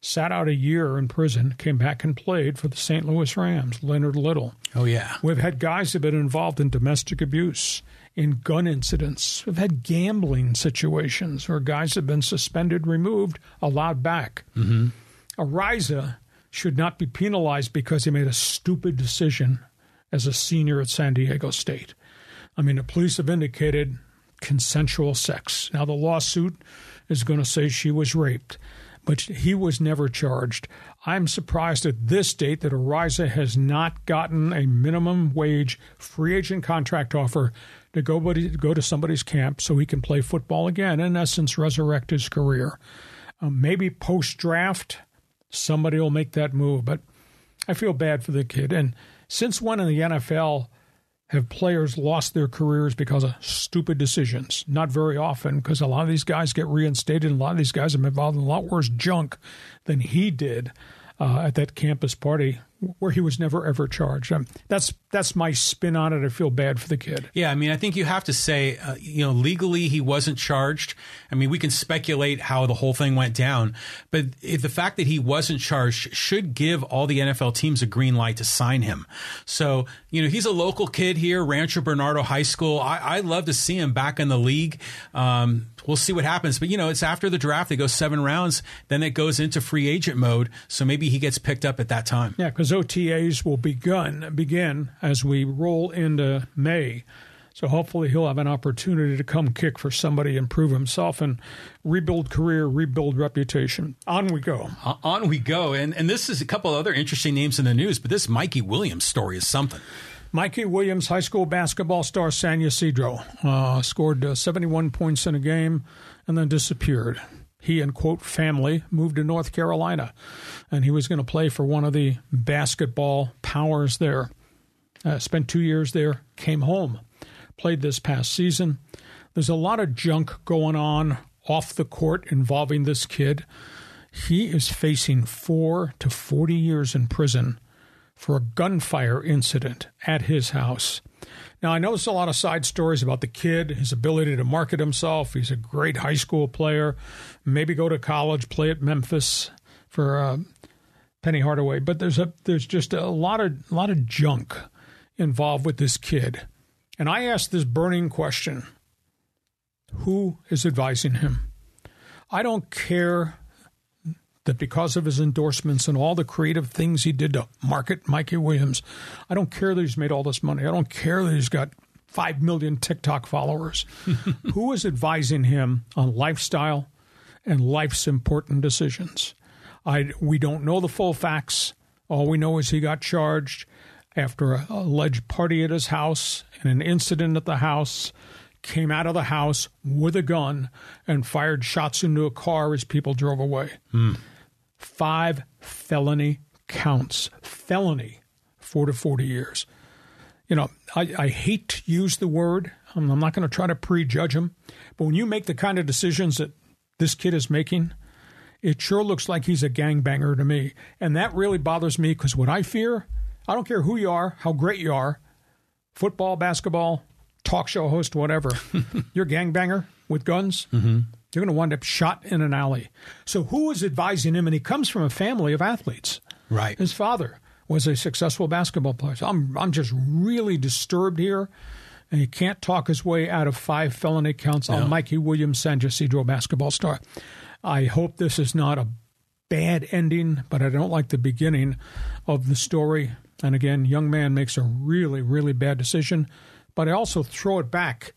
sat out a year in prison, came back and played for the St. Louis Rams, Leonard Little. Oh, yeah. We've had guys who've been involved in domestic abuse, in gun incidents. We've had gambling situations where guys have been suspended, removed, allowed back. Mm-hmm. Araiza should not be penalized because he made a stupid decision as a senior at San Diego State. I mean, the police have indicated consensual sex. Now, the lawsuit is going to say she was raped but he was never charged. I'm surprised at this date that Araiza has not gotten a minimum wage free agent contract offer to go, go to somebody's camp so he can play football again, in essence, resurrect his career. Um, maybe post draft, somebody will make that move, but I feel bad for the kid. And since when in the NFL have players lost their careers because of stupid decisions? Not very often, because a lot of these guys get reinstated, and a lot of these guys have been involved in a lot worse junk than he did uh, at that campus party where he was never ever charged. Um, that's that's my spin on it. I feel bad for the kid. Yeah, I mean, I think you have to say, uh, you know, legally he wasn't charged. I mean, we can speculate how the whole thing went down, but the fact that he wasn't charged should give all the NFL teams a green light to sign him. So, you know, he's a local kid here, Rancho Bernardo High School. I, I love to see him back in the league. Um, we'll see what happens. But you know, it's after the draft; they go seven rounds, then it goes into free agent mode. So maybe he gets picked up at that time. Yeah, because OTAs will begun begin as we roll into May. So hopefully he'll have an opportunity to come kick for somebody and prove himself and rebuild career, rebuild reputation. On we go. Uh, on we go. And and this is a couple other interesting names in the news, but this Mikey Williams story is something. Mikey Williams, high school basketball star San Ysidro, uh, scored uh, 71 points in a game and then disappeared. He and, quote, family moved to North Carolina, and he was going to play for one of the basketball powers there. Uh, spent two years there, came home, played this past season. There's a lot of junk going on off the court involving this kid. He is facing four to 40 years in prison for a gunfire incident at his house. Now, I know there's a lot of side stories about the kid, his ability to market himself. He's a great high school player, maybe go to college, play at Memphis for uh, Penny Hardaway. But there's a there's just a lot of a lot of junk involved with this kid, and I asked this burning question: Who is advising him? I don't care that because of his endorsements and all the creative things he did to market Mikey Williams, I don't care that he's made all this money. I don't care that he's got 5 million TikTok followers. *laughs* Who is advising him on lifestyle and life's important decisions? I, we don't know the full facts. All we know is he got charged after an alleged party at his house and an incident at the house came out of the house with a gun and fired shots into a car as people drove away. Mm five felony counts. Felony, four to 40 years. You know, I, I hate to use the word. I'm, I'm not going to try to prejudge him. But when you make the kind of decisions that this kid is making, it sure looks like he's a gangbanger to me. And that really bothers me because what I fear, I don't care who you are, how great you are football, basketball, talk show host, whatever. *laughs* you're a gangbanger with guns. Mm-hmm. You're going to wind up shot in an alley. So who is advising him? And he comes from a family of athletes. Right. His father was a successful basketball player. So I'm I'm just really disturbed here. And he can't talk his way out of five felony counts no. on Mikey Williams, San Ysidro basketball star. I hope this is not a bad ending, but I don't like the beginning of the story. And again, young man makes a really, really bad decision. But I also throw it back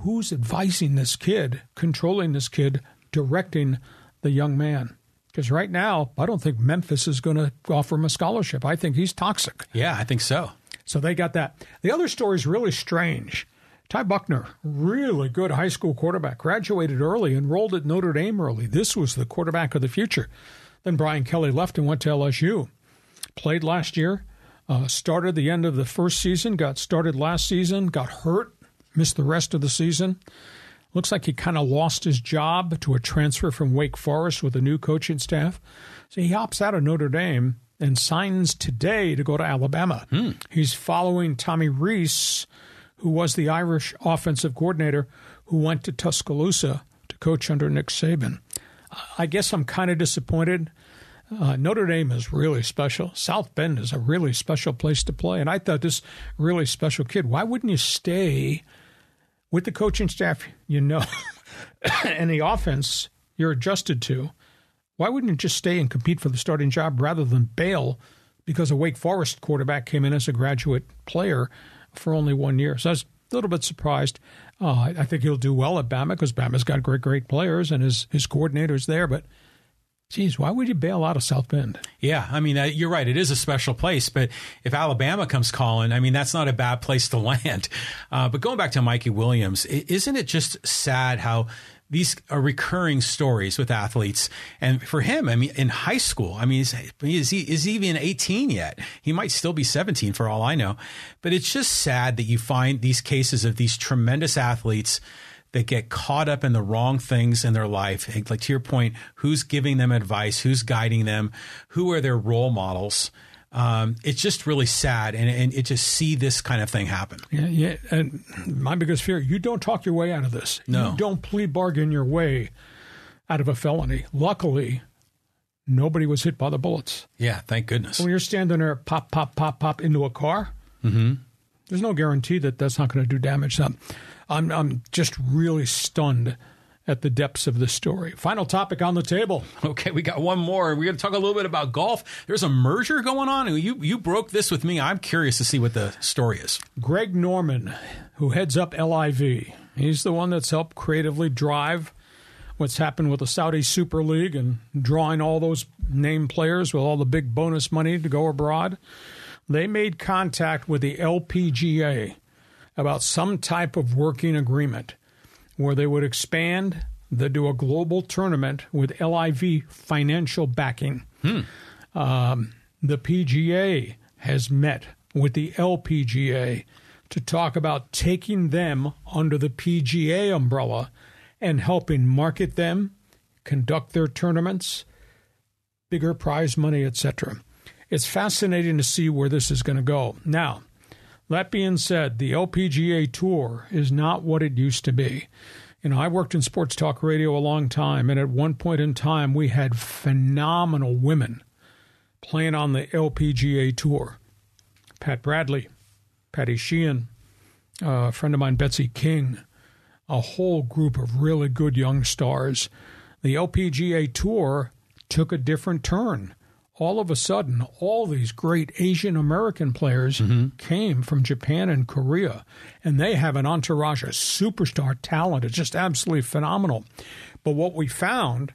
who's advising this kid, controlling this kid, directing the young man? Because right now, I don't think Memphis is going to offer him a scholarship. I think he's toxic. Yeah, I think so. So they got that. The other story is really strange. Ty Buchner, really good high school quarterback, graduated early, enrolled at Notre Dame early. This was the quarterback of the future. Then Brian Kelly left and went to LSU. Played last year, Uh, started the end of the first season, got started last season, got hurt, missed the rest of the season. Looks like he kind of lost his job to a transfer from Wake Forest with a new coaching staff. So he hops out of Notre Dame and signs today to go to Alabama. Hmm. He's following Tommy Rees, who was the Irish offensive coordinator who went to Tuscaloosa to coach under Nick Saban. I guess I'm kind of disappointed. Uh, Notre Dame is really special. South Bend is a really special place to play. And I thought this really special kid, why wouldn't you stay with the coaching staff you know *coughs* and the offense you're adjusted to? Why wouldn't you just stay and compete for the starting job rather than bail because a Wake Forest quarterback came in as a graduate player for only one year? So I was a little bit surprised. Uh, I think he'll do well at Bama because Bama's got great, great players and his, his coordinator's there. But Geez, why would you bail out of South Bend? Yeah, I mean, uh, you're right. It is a special place, but if Alabama comes calling, I mean, that's not a bad place to *laughs* land. Uh, but going back to Mikey Williams, isn't it just sad how these are recurring stories with athletes. And for him, I mean, in high school, I mean, is, is he is he even 18 yet? He might still be 17 for all I know. But it's just sad that you find these cases of these tremendous athletes that get caught up in the wrong things in their life. Like to your point, who's giving them advice? Who's guiding them? Who are their role models? Um, it's just really sad, and, and it just see this kind of thing happen. Yeah, yeah. And my biggest fear: you don't talk your way out of this. No, you don't plea bargain your way out of a felony. Luckily, nobody was hit by the bullets. Yeah, thank goodness. When you're standing there, pop, pop, pop, pop into a car, mm-hmm. there's no guarantee that that's not going to do damage. So I'm, I'm just really stunned at the depths of the story. Final topic on the table. *laughs* Okay, we got one more. We're going to talk a little bit about golf. There's a merger going on. You you broke this with me. I'm curious to see what the story is. Greg Norman, who heads up LIV, he's the one that's helped creatively drive what's happened with the Saudi Super League and drawing all those name players with all the big bonus money to go abroad. They made contact with the LPGA about some type of working agreement where they would expand the do a global tournament with LIV financial backing. Hmm. Um, the PGA has met with the LPGA to talk about taking them under the PGA umbrella and helping market them, conduct their tournaments, bigger prize money, etc. It's fascinating to see where this is going to go. Now, that being said, the LPGA Tour is not what it used to be. You know, I worked in sports talk radio a long time, and at one point in time, we had phenomenal women playing on the LPGA Tour. Pat Bradley, Patty Sheehan, uh, a friend of mine, Betsy King, a whole group of really good young stars. The LPGA Tour took a different turn all of a sudden, all these great Asian American players mm-hmm. came from Japan and Korea, and they have an entourage of superstar talent. It's just absolutely phenomenal. But what we found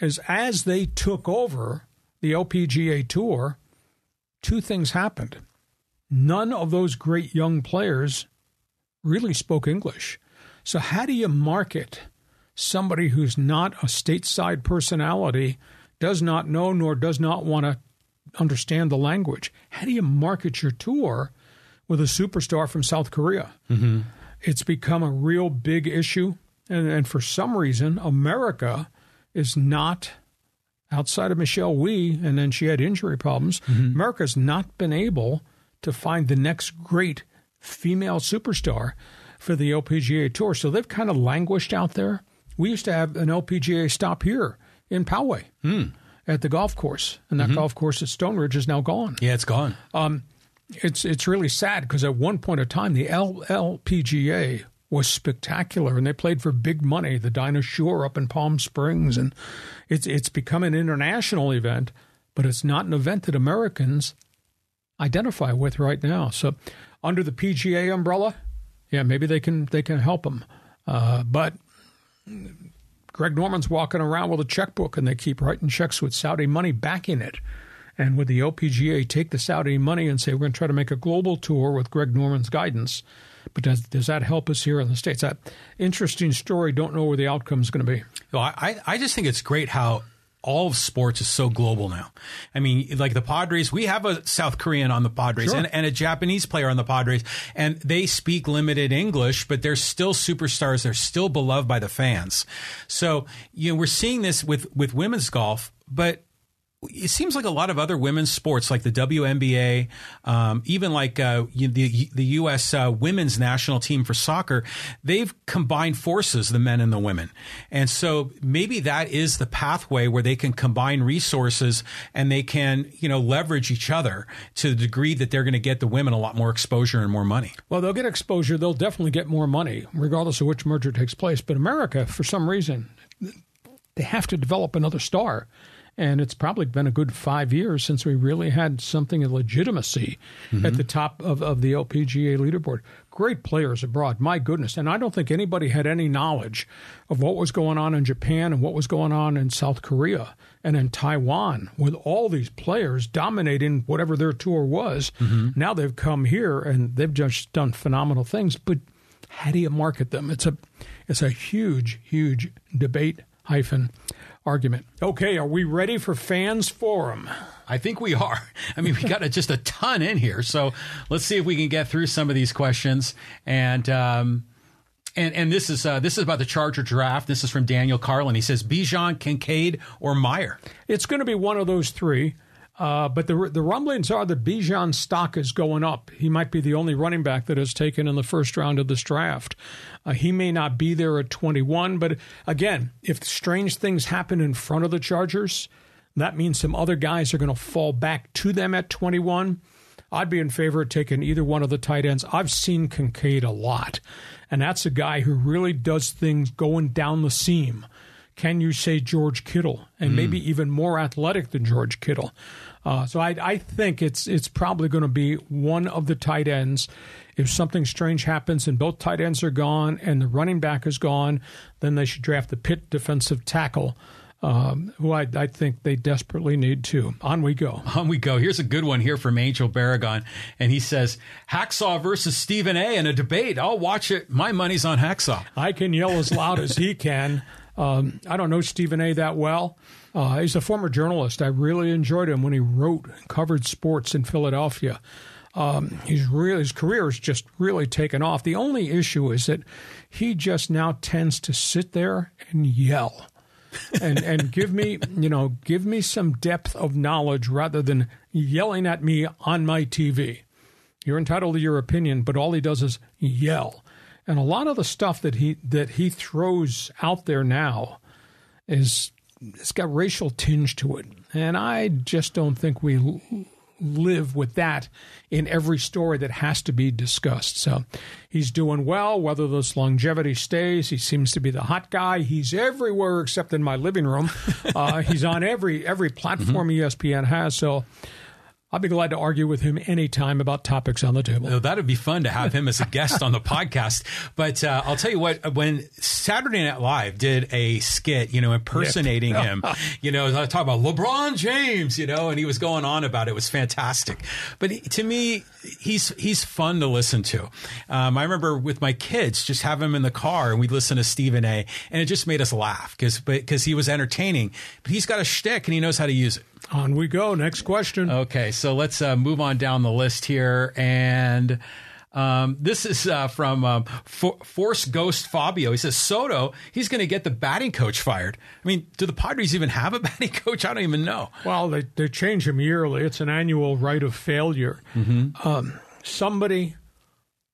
is as they took over the LPGA Tour, two things happened. None of those great young players really spoke English. So, how do you market somebody who's not a stateside personality? Does not know nor does not want to understand the language. How do you market your tour with a superstar from South Korea? Mm-hmm. It's become a real big issue. And, and for some reason, America is not outside of Michelle Wie, and then she had injury problems. Mm-hmm. America's not been able to find the next great female superstar for the LPGA Tour. So they've kind of languished out there. We used to have an LPGA stop here in Poway mm. at the golf course, and that mm-hmm. golf course at Stone Ridge is now gone. Yeah, it's gone. Um, it's it's really sad because at one point of time the LLPGA was spectacular, and they played for big money. The Dinah Shore up in Palm Springs, and it's it's become an international event, but it's not an event that Americans identify with right now. So, under the PGA umbrella, yeah, maybe they can they can help them, uh, but Greg Norman's walking around with a checkbook and they keep writing checks with Saudi money backing it. And would the LPGA, take the Saudi money and say, we're going to try to make a global tour with Greg Norman's guidance. But does, does that help us here in the States? That interesting story. Don't know where the outcome is going to be. Well, I, I just think it's great how all of sports is so global now. I mean, like the Padres, we have a South Korean on the Padres Sure. and, and a Japanese player on the Padres, and they speak limited English, but they're still superstars. They're still beloved by the fans. So, you know, we're seeing this with, with women's golf, but it seems like a lot of other women's sports, like the WNBA, um, even like uh, the the U.S. Uh, women's national team for soccer, they've combined forces, the men and the women, and so maybe that is the pathway where they can combine resources and they can you know leverage each other to the degree that they're going to get the women a lot more exposure and more money. Well, they'll get exposure. They'll definitely get more money, regardless of which merger takes place. But America, for some reason, they have to develop another star. And it's probably been a good five years since we really had something of legitimacy at mm-hmm. the top of, of the LPGA leaderboard. Great players abroad, my goodness. And I don't think anybody had any knowledge of what was going on in Japan and what was going on in South Korea and in Taiwan with all these players dominating whatever their tour was. Mm-hmm. Now they've come here and they've just done phenomenal things. But how do you market them? It's a it's a huge, huge debate hyphen argument. Okay, are we ready for fans forum? I think we are. *laughs* I mean, we got a, just a ton in here, so let's see if we can get through some of these questions. And um, and and this is uh, this is about the Charger draft. This is from Daniel Carlin. He says Bijan, Kincaid, or Mayer. It's going to be one of those three. Uh, but the the rumblings are that Bijan stock is going up. He might be the only running back that is taken in the first round of this draft. Uh, he may not be there at 21, but again, if strange things happen in front of the Chargers, that means some other guys are going to fall back to them at 21. I'd be in favor of taking either one of the tight ends. I've seen Kincaid a lot, and that's a guy who really does things going down the seam. Can you say George Kittle, and maybe even more athletic than George Kittle? Uh, so I, I think it's it's probably going to be one of the tight ends. If something strange happens and both tight ends are gone and the running back is gone, then they should draft the Pitt defensive tackle, um, who I, I think they desperately need too. On we go. *laughs* On we go. Here's a good one here from Angel Baragon, and he says Hacksaw versus Stephen A. in a debate. I'll watch it. My money's on Hacksaw. I can yell as loud as he can. *laughs* Um, I don't know Stephen A. that well. Uh, he's a former journalist. I really enjoyed him when he wrote and covered sports in Philadelphia. Um, he's really his career has just really taken off. The only issue is that he just now tends to sit there and yell. and and give me *laughs* you know give me some depth of knowledge rather than yelling at me on my TV. You're entitled to your opinion, but all he does is yell. And a lot of the stuff that he that he throws out there now is it's got racial tinge to it, and I just don't think we live with that in every story that has to be discussed. So he's doing well. Whether this longevity stays, he seems to be the hot guy. He's everywhere except in my living room. *laughs* Uh, he's on every every platform ESPN has. So. I'll be glad to argue with him anytime about topics on the table. Oh, that'd be fun to have him as a guest on the podcast. But uh, I'll tell you what, when Saturday Night Live did a skit, you know, impersonating him, *laughs* you know, I talk about LeBron James, you know, and he was going on about it. It was fantastic. But he, to me, he's he's fun to listen to. Um, I remember with my kids, just have him in the car and we'd listen to Stephen A. And it just made us laugh because because he was entertaining. But he's got a shtick and he knows how to use it. On we go. Next question. Okay, so let's uh, move on down the list here. And um, this is uh, from um, For- Force Ghost Fabio. He says Soto, he's going to get the batting coach fired. I mean, do the Padres even have a *laughs* batting coach? I don't even know. Well, they, they change him yearly. It's an annual rite of failure. Um, somebody,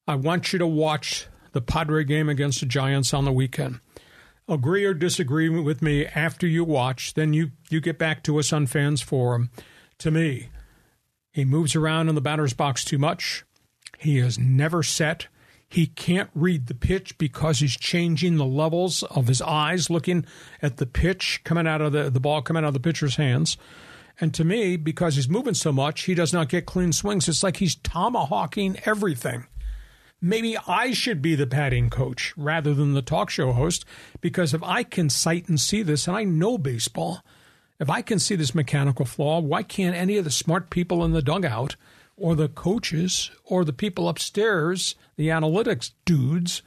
I want you to watch the Padre game against the Giants on the weekend. Agree or disagree with me after you watch, then you, you get back to us on Fans Forum. To me, he moves around in the batter's box too much. He is never set. He can't read the pitch because he's changing the levels of his eyes looking at the pitch coming out of the, the ball coming out of the pitcher's hands. And to me, because he's moving so much, he does not get clean swings. It's like he's tomahawking everything. Maybe I should be the batting coach rather than the talk show host because if I can sight and see this and I know baseball, if I can see this mechanical flaw, why can't any of the smart people in the dugout or the coaches or the people upstairs, the analytics dudes,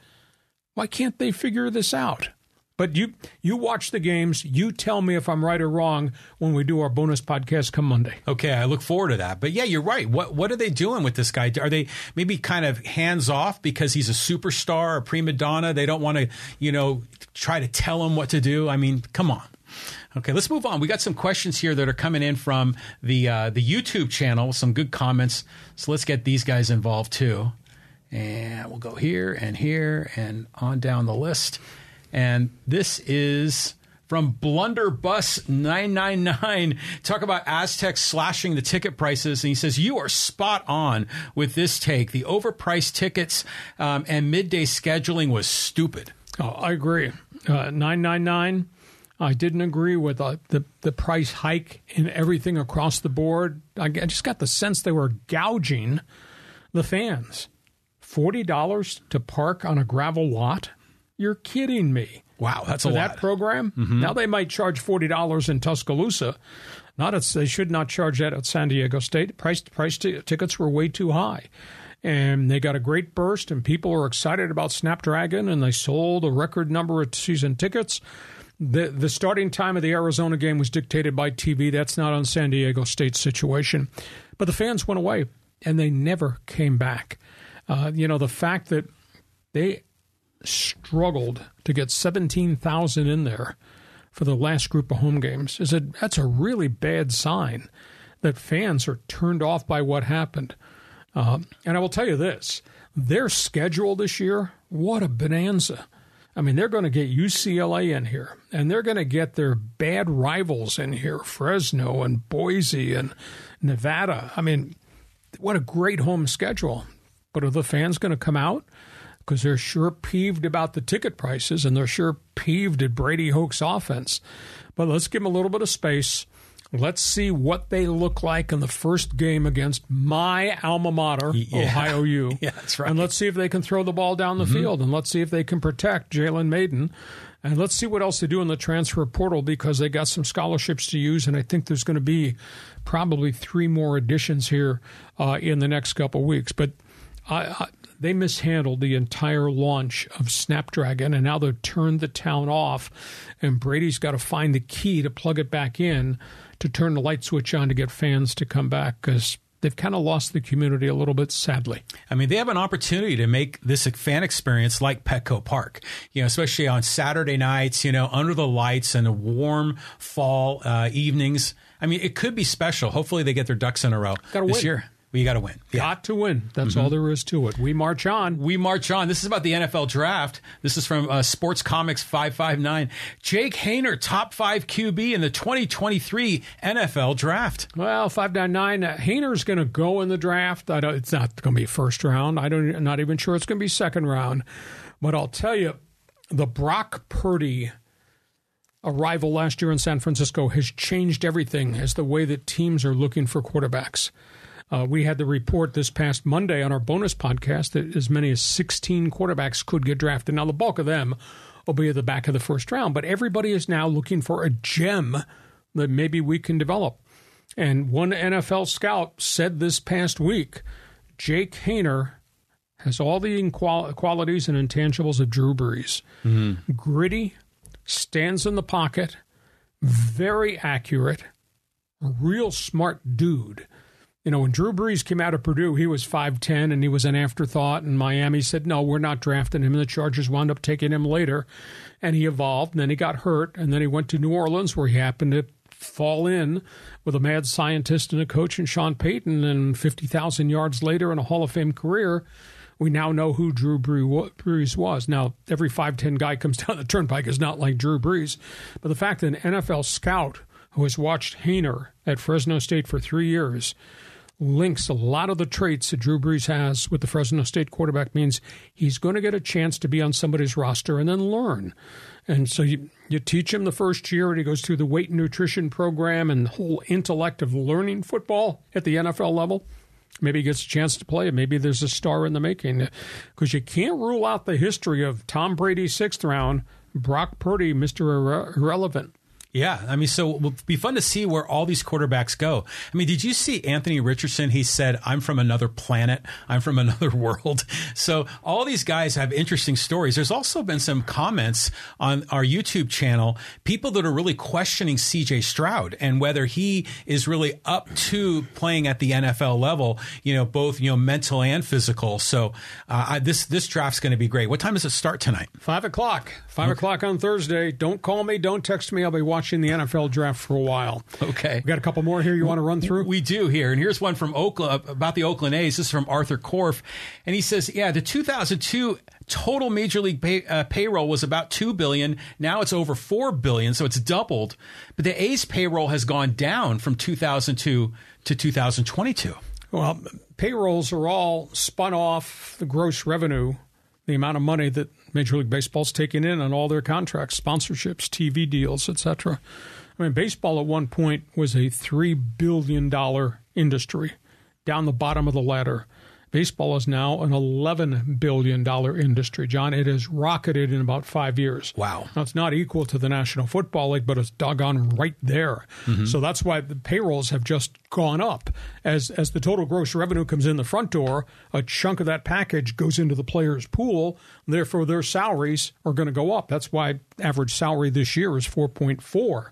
why can't they figure this out? But you you watch the games. You tell me if I'm right or wrong when we do our bonus podcast come Monday. Okay, I look forward to that. But yeah, you're right. What what are they doing with this guy? Are they maybe kind of hands off because he's a superstar, a prima donna? They don't want to, you know, try to tell him what to do. I mean, come on. Okay, let's move on. We got some questions here that are coming in from the uh, the YouTube channel. Some good comments. So let's get these guys involved too. And we'll go here and here and on down the list. And this is from Blunderbus999. Talk about Aztecs slashing the ticket prices. And he says, You are spot on with this take. The overpriced tickets um, and midday scheduling was stupid. Oh, I agree. Uh, 999. I didn't agree with uh, the the price hike in everything across the board. I, I just got the sense they were gouging the fans. Forty dollars to park on a gravel lot? You're kidding me. Wow, that's For a that lot. program. Now they might charge forty dollars in Tuscaloosa. Not at, they should not charge that at San Diego State. Price price t- tickets were way too high, and they got a great burst, and people were excited about Snapdragon, and they sold a record number of season tickets. The the starting time of the Arizona game was dictated by TV. That's not on San Diego State's situation, but the fans went away and they never came back. Uh, you know the fact that they struggled to get 17,000 in there for the last group of home games is a that's a really bad sign that fans are turned off by what happened. Um, and I will tell you this: their schedule this year, what a bonanza! I mean, they're going to get UCLA in here, and they're going to get their bad rivals in here, Fresno and Boise and Nevada. I mean, what a great home schedule! But are the fans going to come out? Because they're sure peeved about the ticket prices and they're sure peeved at Brady Hoke's offense. But let's give them a little bit of space. Let's see what they look like in the first game against my alma mater, Yeah. Ohio U. *laughs* Yeah, that's right. And let's see if they can throw the ball down the field and let's see if they can protect Jalen Mayden. And let's see what else they do in the transfer portal because they got some scholarships to use. And I think there's going to be probably three more additions here uh, in the next couple of weeks. But I, I, they mishandled the entire launch of Snapdragon, and now they've turned the town off. And Brady's got to find the key to plug it back in to turn the light switch on to get fans to come back because they've kind of lost the community a little bit, sadly. I mean, they have an opportunity to make this a fan experience like Petco Park, you know, especially on Saturday nights, you know, under the lights and the warm fall uh, evenings. I mean, it could be special. Hopefully, they get their ducks in a row Gotta this win. year. We got to win. Yeah. Got to win. That's all there is to it. We march on. We march on. This is about the NFL draft. This is from uh, Sports Comics 559. Jake Haener, top five QB in the 2023 NFL draft. Well, five nine nine. Uh, Haener's going to go in the draft. I don't, it's not going to be first round. I don't. I'm not even sure it's going to be second round. But I'll tell you, the Brock Purdy arrival last year in San Francisco has changed everything as the way that teams are looking for quarterbacks. Uh, we had the report this past Monday on our bonus podcast that as many as 16 quarterbacks could get drafted. Now, the bulk of them will be at the back of the first round, but everybody is now looking for a gem that maybe we can develop. And one NFL scout said this past week Jake Haener has all the inqual- qualities and intangibles of Drew Brees gritty, stands in the pocket, very accurate, a real smart dude. You know, when Drew Brees came out of Purdue, he was 5'10 and he was an afterthought. And Miami said, no, we're not drafting him. And the Chargers wound up taking him later. And he evolved. And then he got hurt. And then he went to New Orleans, where he happened to fall in with a mad scientist and a coach in Sean Payton. And 50,000 yards later in a Hall of Fame career, we now know who Drew Brees was. Now, every 5'10 guy comes *laughs* down the turnpike is not like Drew Brees. But the fact that an NFL scout who has watched Haener at Fresno State for three years links a lot of the traits that Drew Brees has with the Fresno State quarterback means he's going to get a chance to be on somebody's roster and then learn. And so you, you teach him the first year, and he goes through the weight and nutrition program and the whole intellect of learning football at the NFL level. Maybe he gets a chance to play. Maybe there's a star in the making. Because you can't rule out the history of Tom Brady sixth round, Brock Purdy, Mr. Irre- Irrelevant. Yeah, I mean, so it'll be fun to see where all these quarterbacks go. I mean, did you see Anthony Richardson? He said, "I'm from another planet. I'm from *laughs* another world." So all these guys have interesting stories. There's also been some comments on our YouTube channel, people that are really questioning C.J. Stroud and whether he is really up to playing at the NFL level. You know, both you know mental and physical. So uh, I, this this draft's going to be great. What time does it start tonight? Five o'clock. Five okay. o'clock on Thursday. Don't call me. Don't text me. I'll be watching watching the NFL draft for a while. Okay. We got a couple more here you want to run through? We do here. And here's one from Oakland about the Oakland A's. This is from Arthur Korf. And he says, yeah, the 2002 total major league pay, uh, payroll was about 2 billion. Now it's over 4 billion, so it's doubled. But the A's payroll has gone down from 2002 to 2022. Well, payrolls are all spun off the gross revenue, the amount of money that Major League Baseball's taking in on all their contracts, sponsorships, TV deals, etc. I mean, baseball at one point was a $3 billion industry down the bottom of the ladder. Baseball is now an $11 billion industry. John, it has rocketed in about five years. Wow. Now, it's not equal to the National Football League, but it's doggone right there. Mm-hmm. So that's why the payrolls have just gone up. As, as the total gross revenue comes in the front door, a chunk of that package goes into the player's pool. Therefore, their salaries are going to go up. That's why average salary this year is 4.4.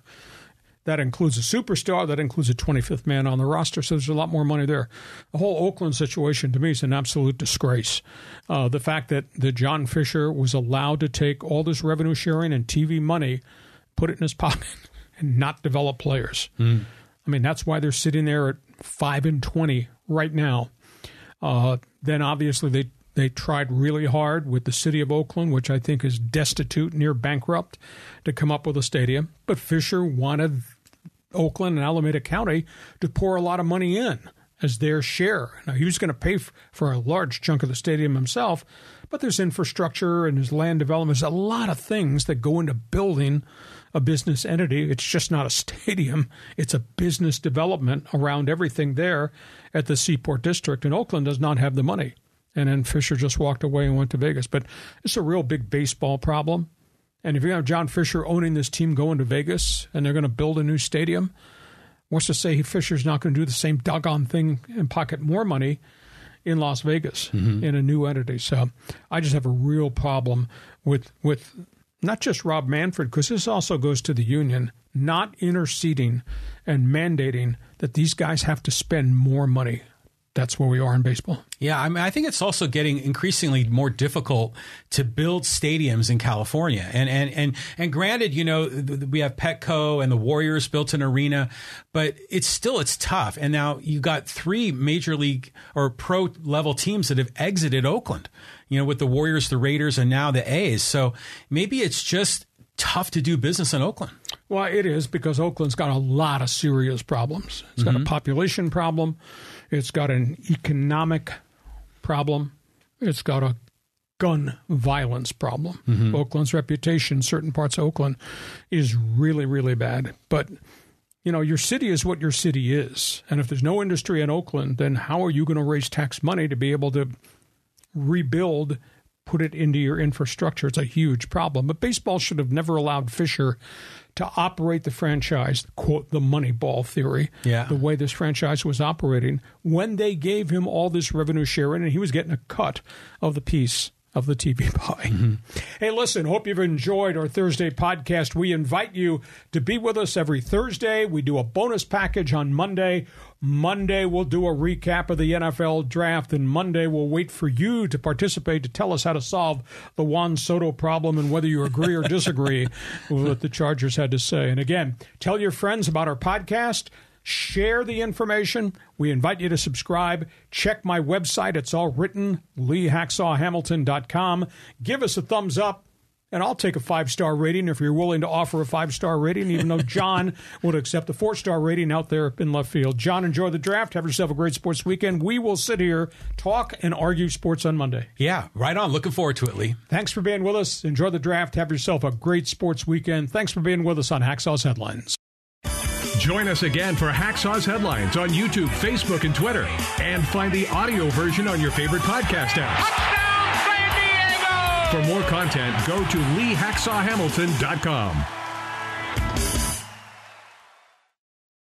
That includes a superstar. That includes a 25th man on the roster. So there's a lot more money there. The whole Oakland situation to me is an absolute disgrace. Uh, the fact that, that John Fisher was allowed to take all this revenue sharing and TV money, put it in his *laughs* pocket, and not develop players. Mm. I mean, that's why they're sitting there at 5 and 20 right now. Uh, then obviously they they tried really hard with the city of Oakland, which I think is destitute, near bankrupt, to come up with a stadium. But Fisher wanted Oakland and Alameda County to pour a lot of money in as their share. Now, he was going to pay for a large chunk of the stadium himself, but there's infrastructure and there's land development. There's a lot of things that go into building a business entity. It's just not a *laughs* stadium, it's a business development around everything there at the Seaport District. And Oakland does not have the money. And then Fisher just walked away and went to Vegas. But it's a real big baseball problem. And if you have John Fisher owning this team going to Vegas and they're going to build a new stadium, what's to say Fisher's not going to do the same doggone thing and pocket more money in Las Vegas mm-hmm. in a new entity? So I just have a real problem with with not just Rob Manfred, because this also goes to the union, not interceding and mandating that these guys have to spend more money that's where we are in baseball. Yeah, I mean, I think it's also getting increasingly more difficult to build stadiums in California. And and and and granted, you know, we have Petco and the Warriors built an arena, but it's still it's tough. And now you got three major league or pro level teams that have exited Oakland. You know, with the Warriors, the Raiders, and now the A's. So maybe it's just tough to do business in Oakland. Well, it is because Oakland's got a lot of serious problems. It's got mm-hmm. a population problem. It's got an economic problem. It's got a gun violence problem. Mm-hmm. Oakland's reputation, certain parts of Oakland, is really, really bad. But you know, your city is what your city is. And if there's no industry in Oakland, then how are you going to raise tax money to be able to rebuild, put it into your infrastructure? It's a huge problem. But baseball should have never allowed Fisher to operate the franchise, quote, the Moneyball theory, yeah. the way this franchise was operating, when they gave him all this revenue sharing and he was getting a cut of the piece of the TV *laughs* pie. Mm-hmm. Hey, listen, hope you've enjoyed our Thursday podcast. We invite you to be with us every Thursday. We do a bonus package on Monday. Monday, we'll do a recap of the NFL draft, and Monday, we'll wait for you to participate to tell us how to solve the Juan Soto problem and whether you agree or disagree *laughs* with what the Chargers had to say. And again, tell your friends about our podcast. Share the information. We invite you to subscribe. Check my website. It's all written, leehacksawhamilton.com. Give us a thumbs up, and I'll take a five star rating if you're willing to offer a five star rating, even though *laughs* John would accept a four star rating out there in left field. John, enjoy the draft. Have yourself a great sports weekend. We will sit here, talk, and argue sports on Monday. Yeah, right on. Looking forward to it, Lee. Thanks for being with us. Enjoy the draft. Have yourself a great sports weekend. Thanks for being with us on Hacksaw's Headlines. Join us again for Hacksaw's Headlines on YouTube, Facebook, and Twitter. And find the audio version on your favorite podcast apps. For more content, go to leehacksawhamilton.com.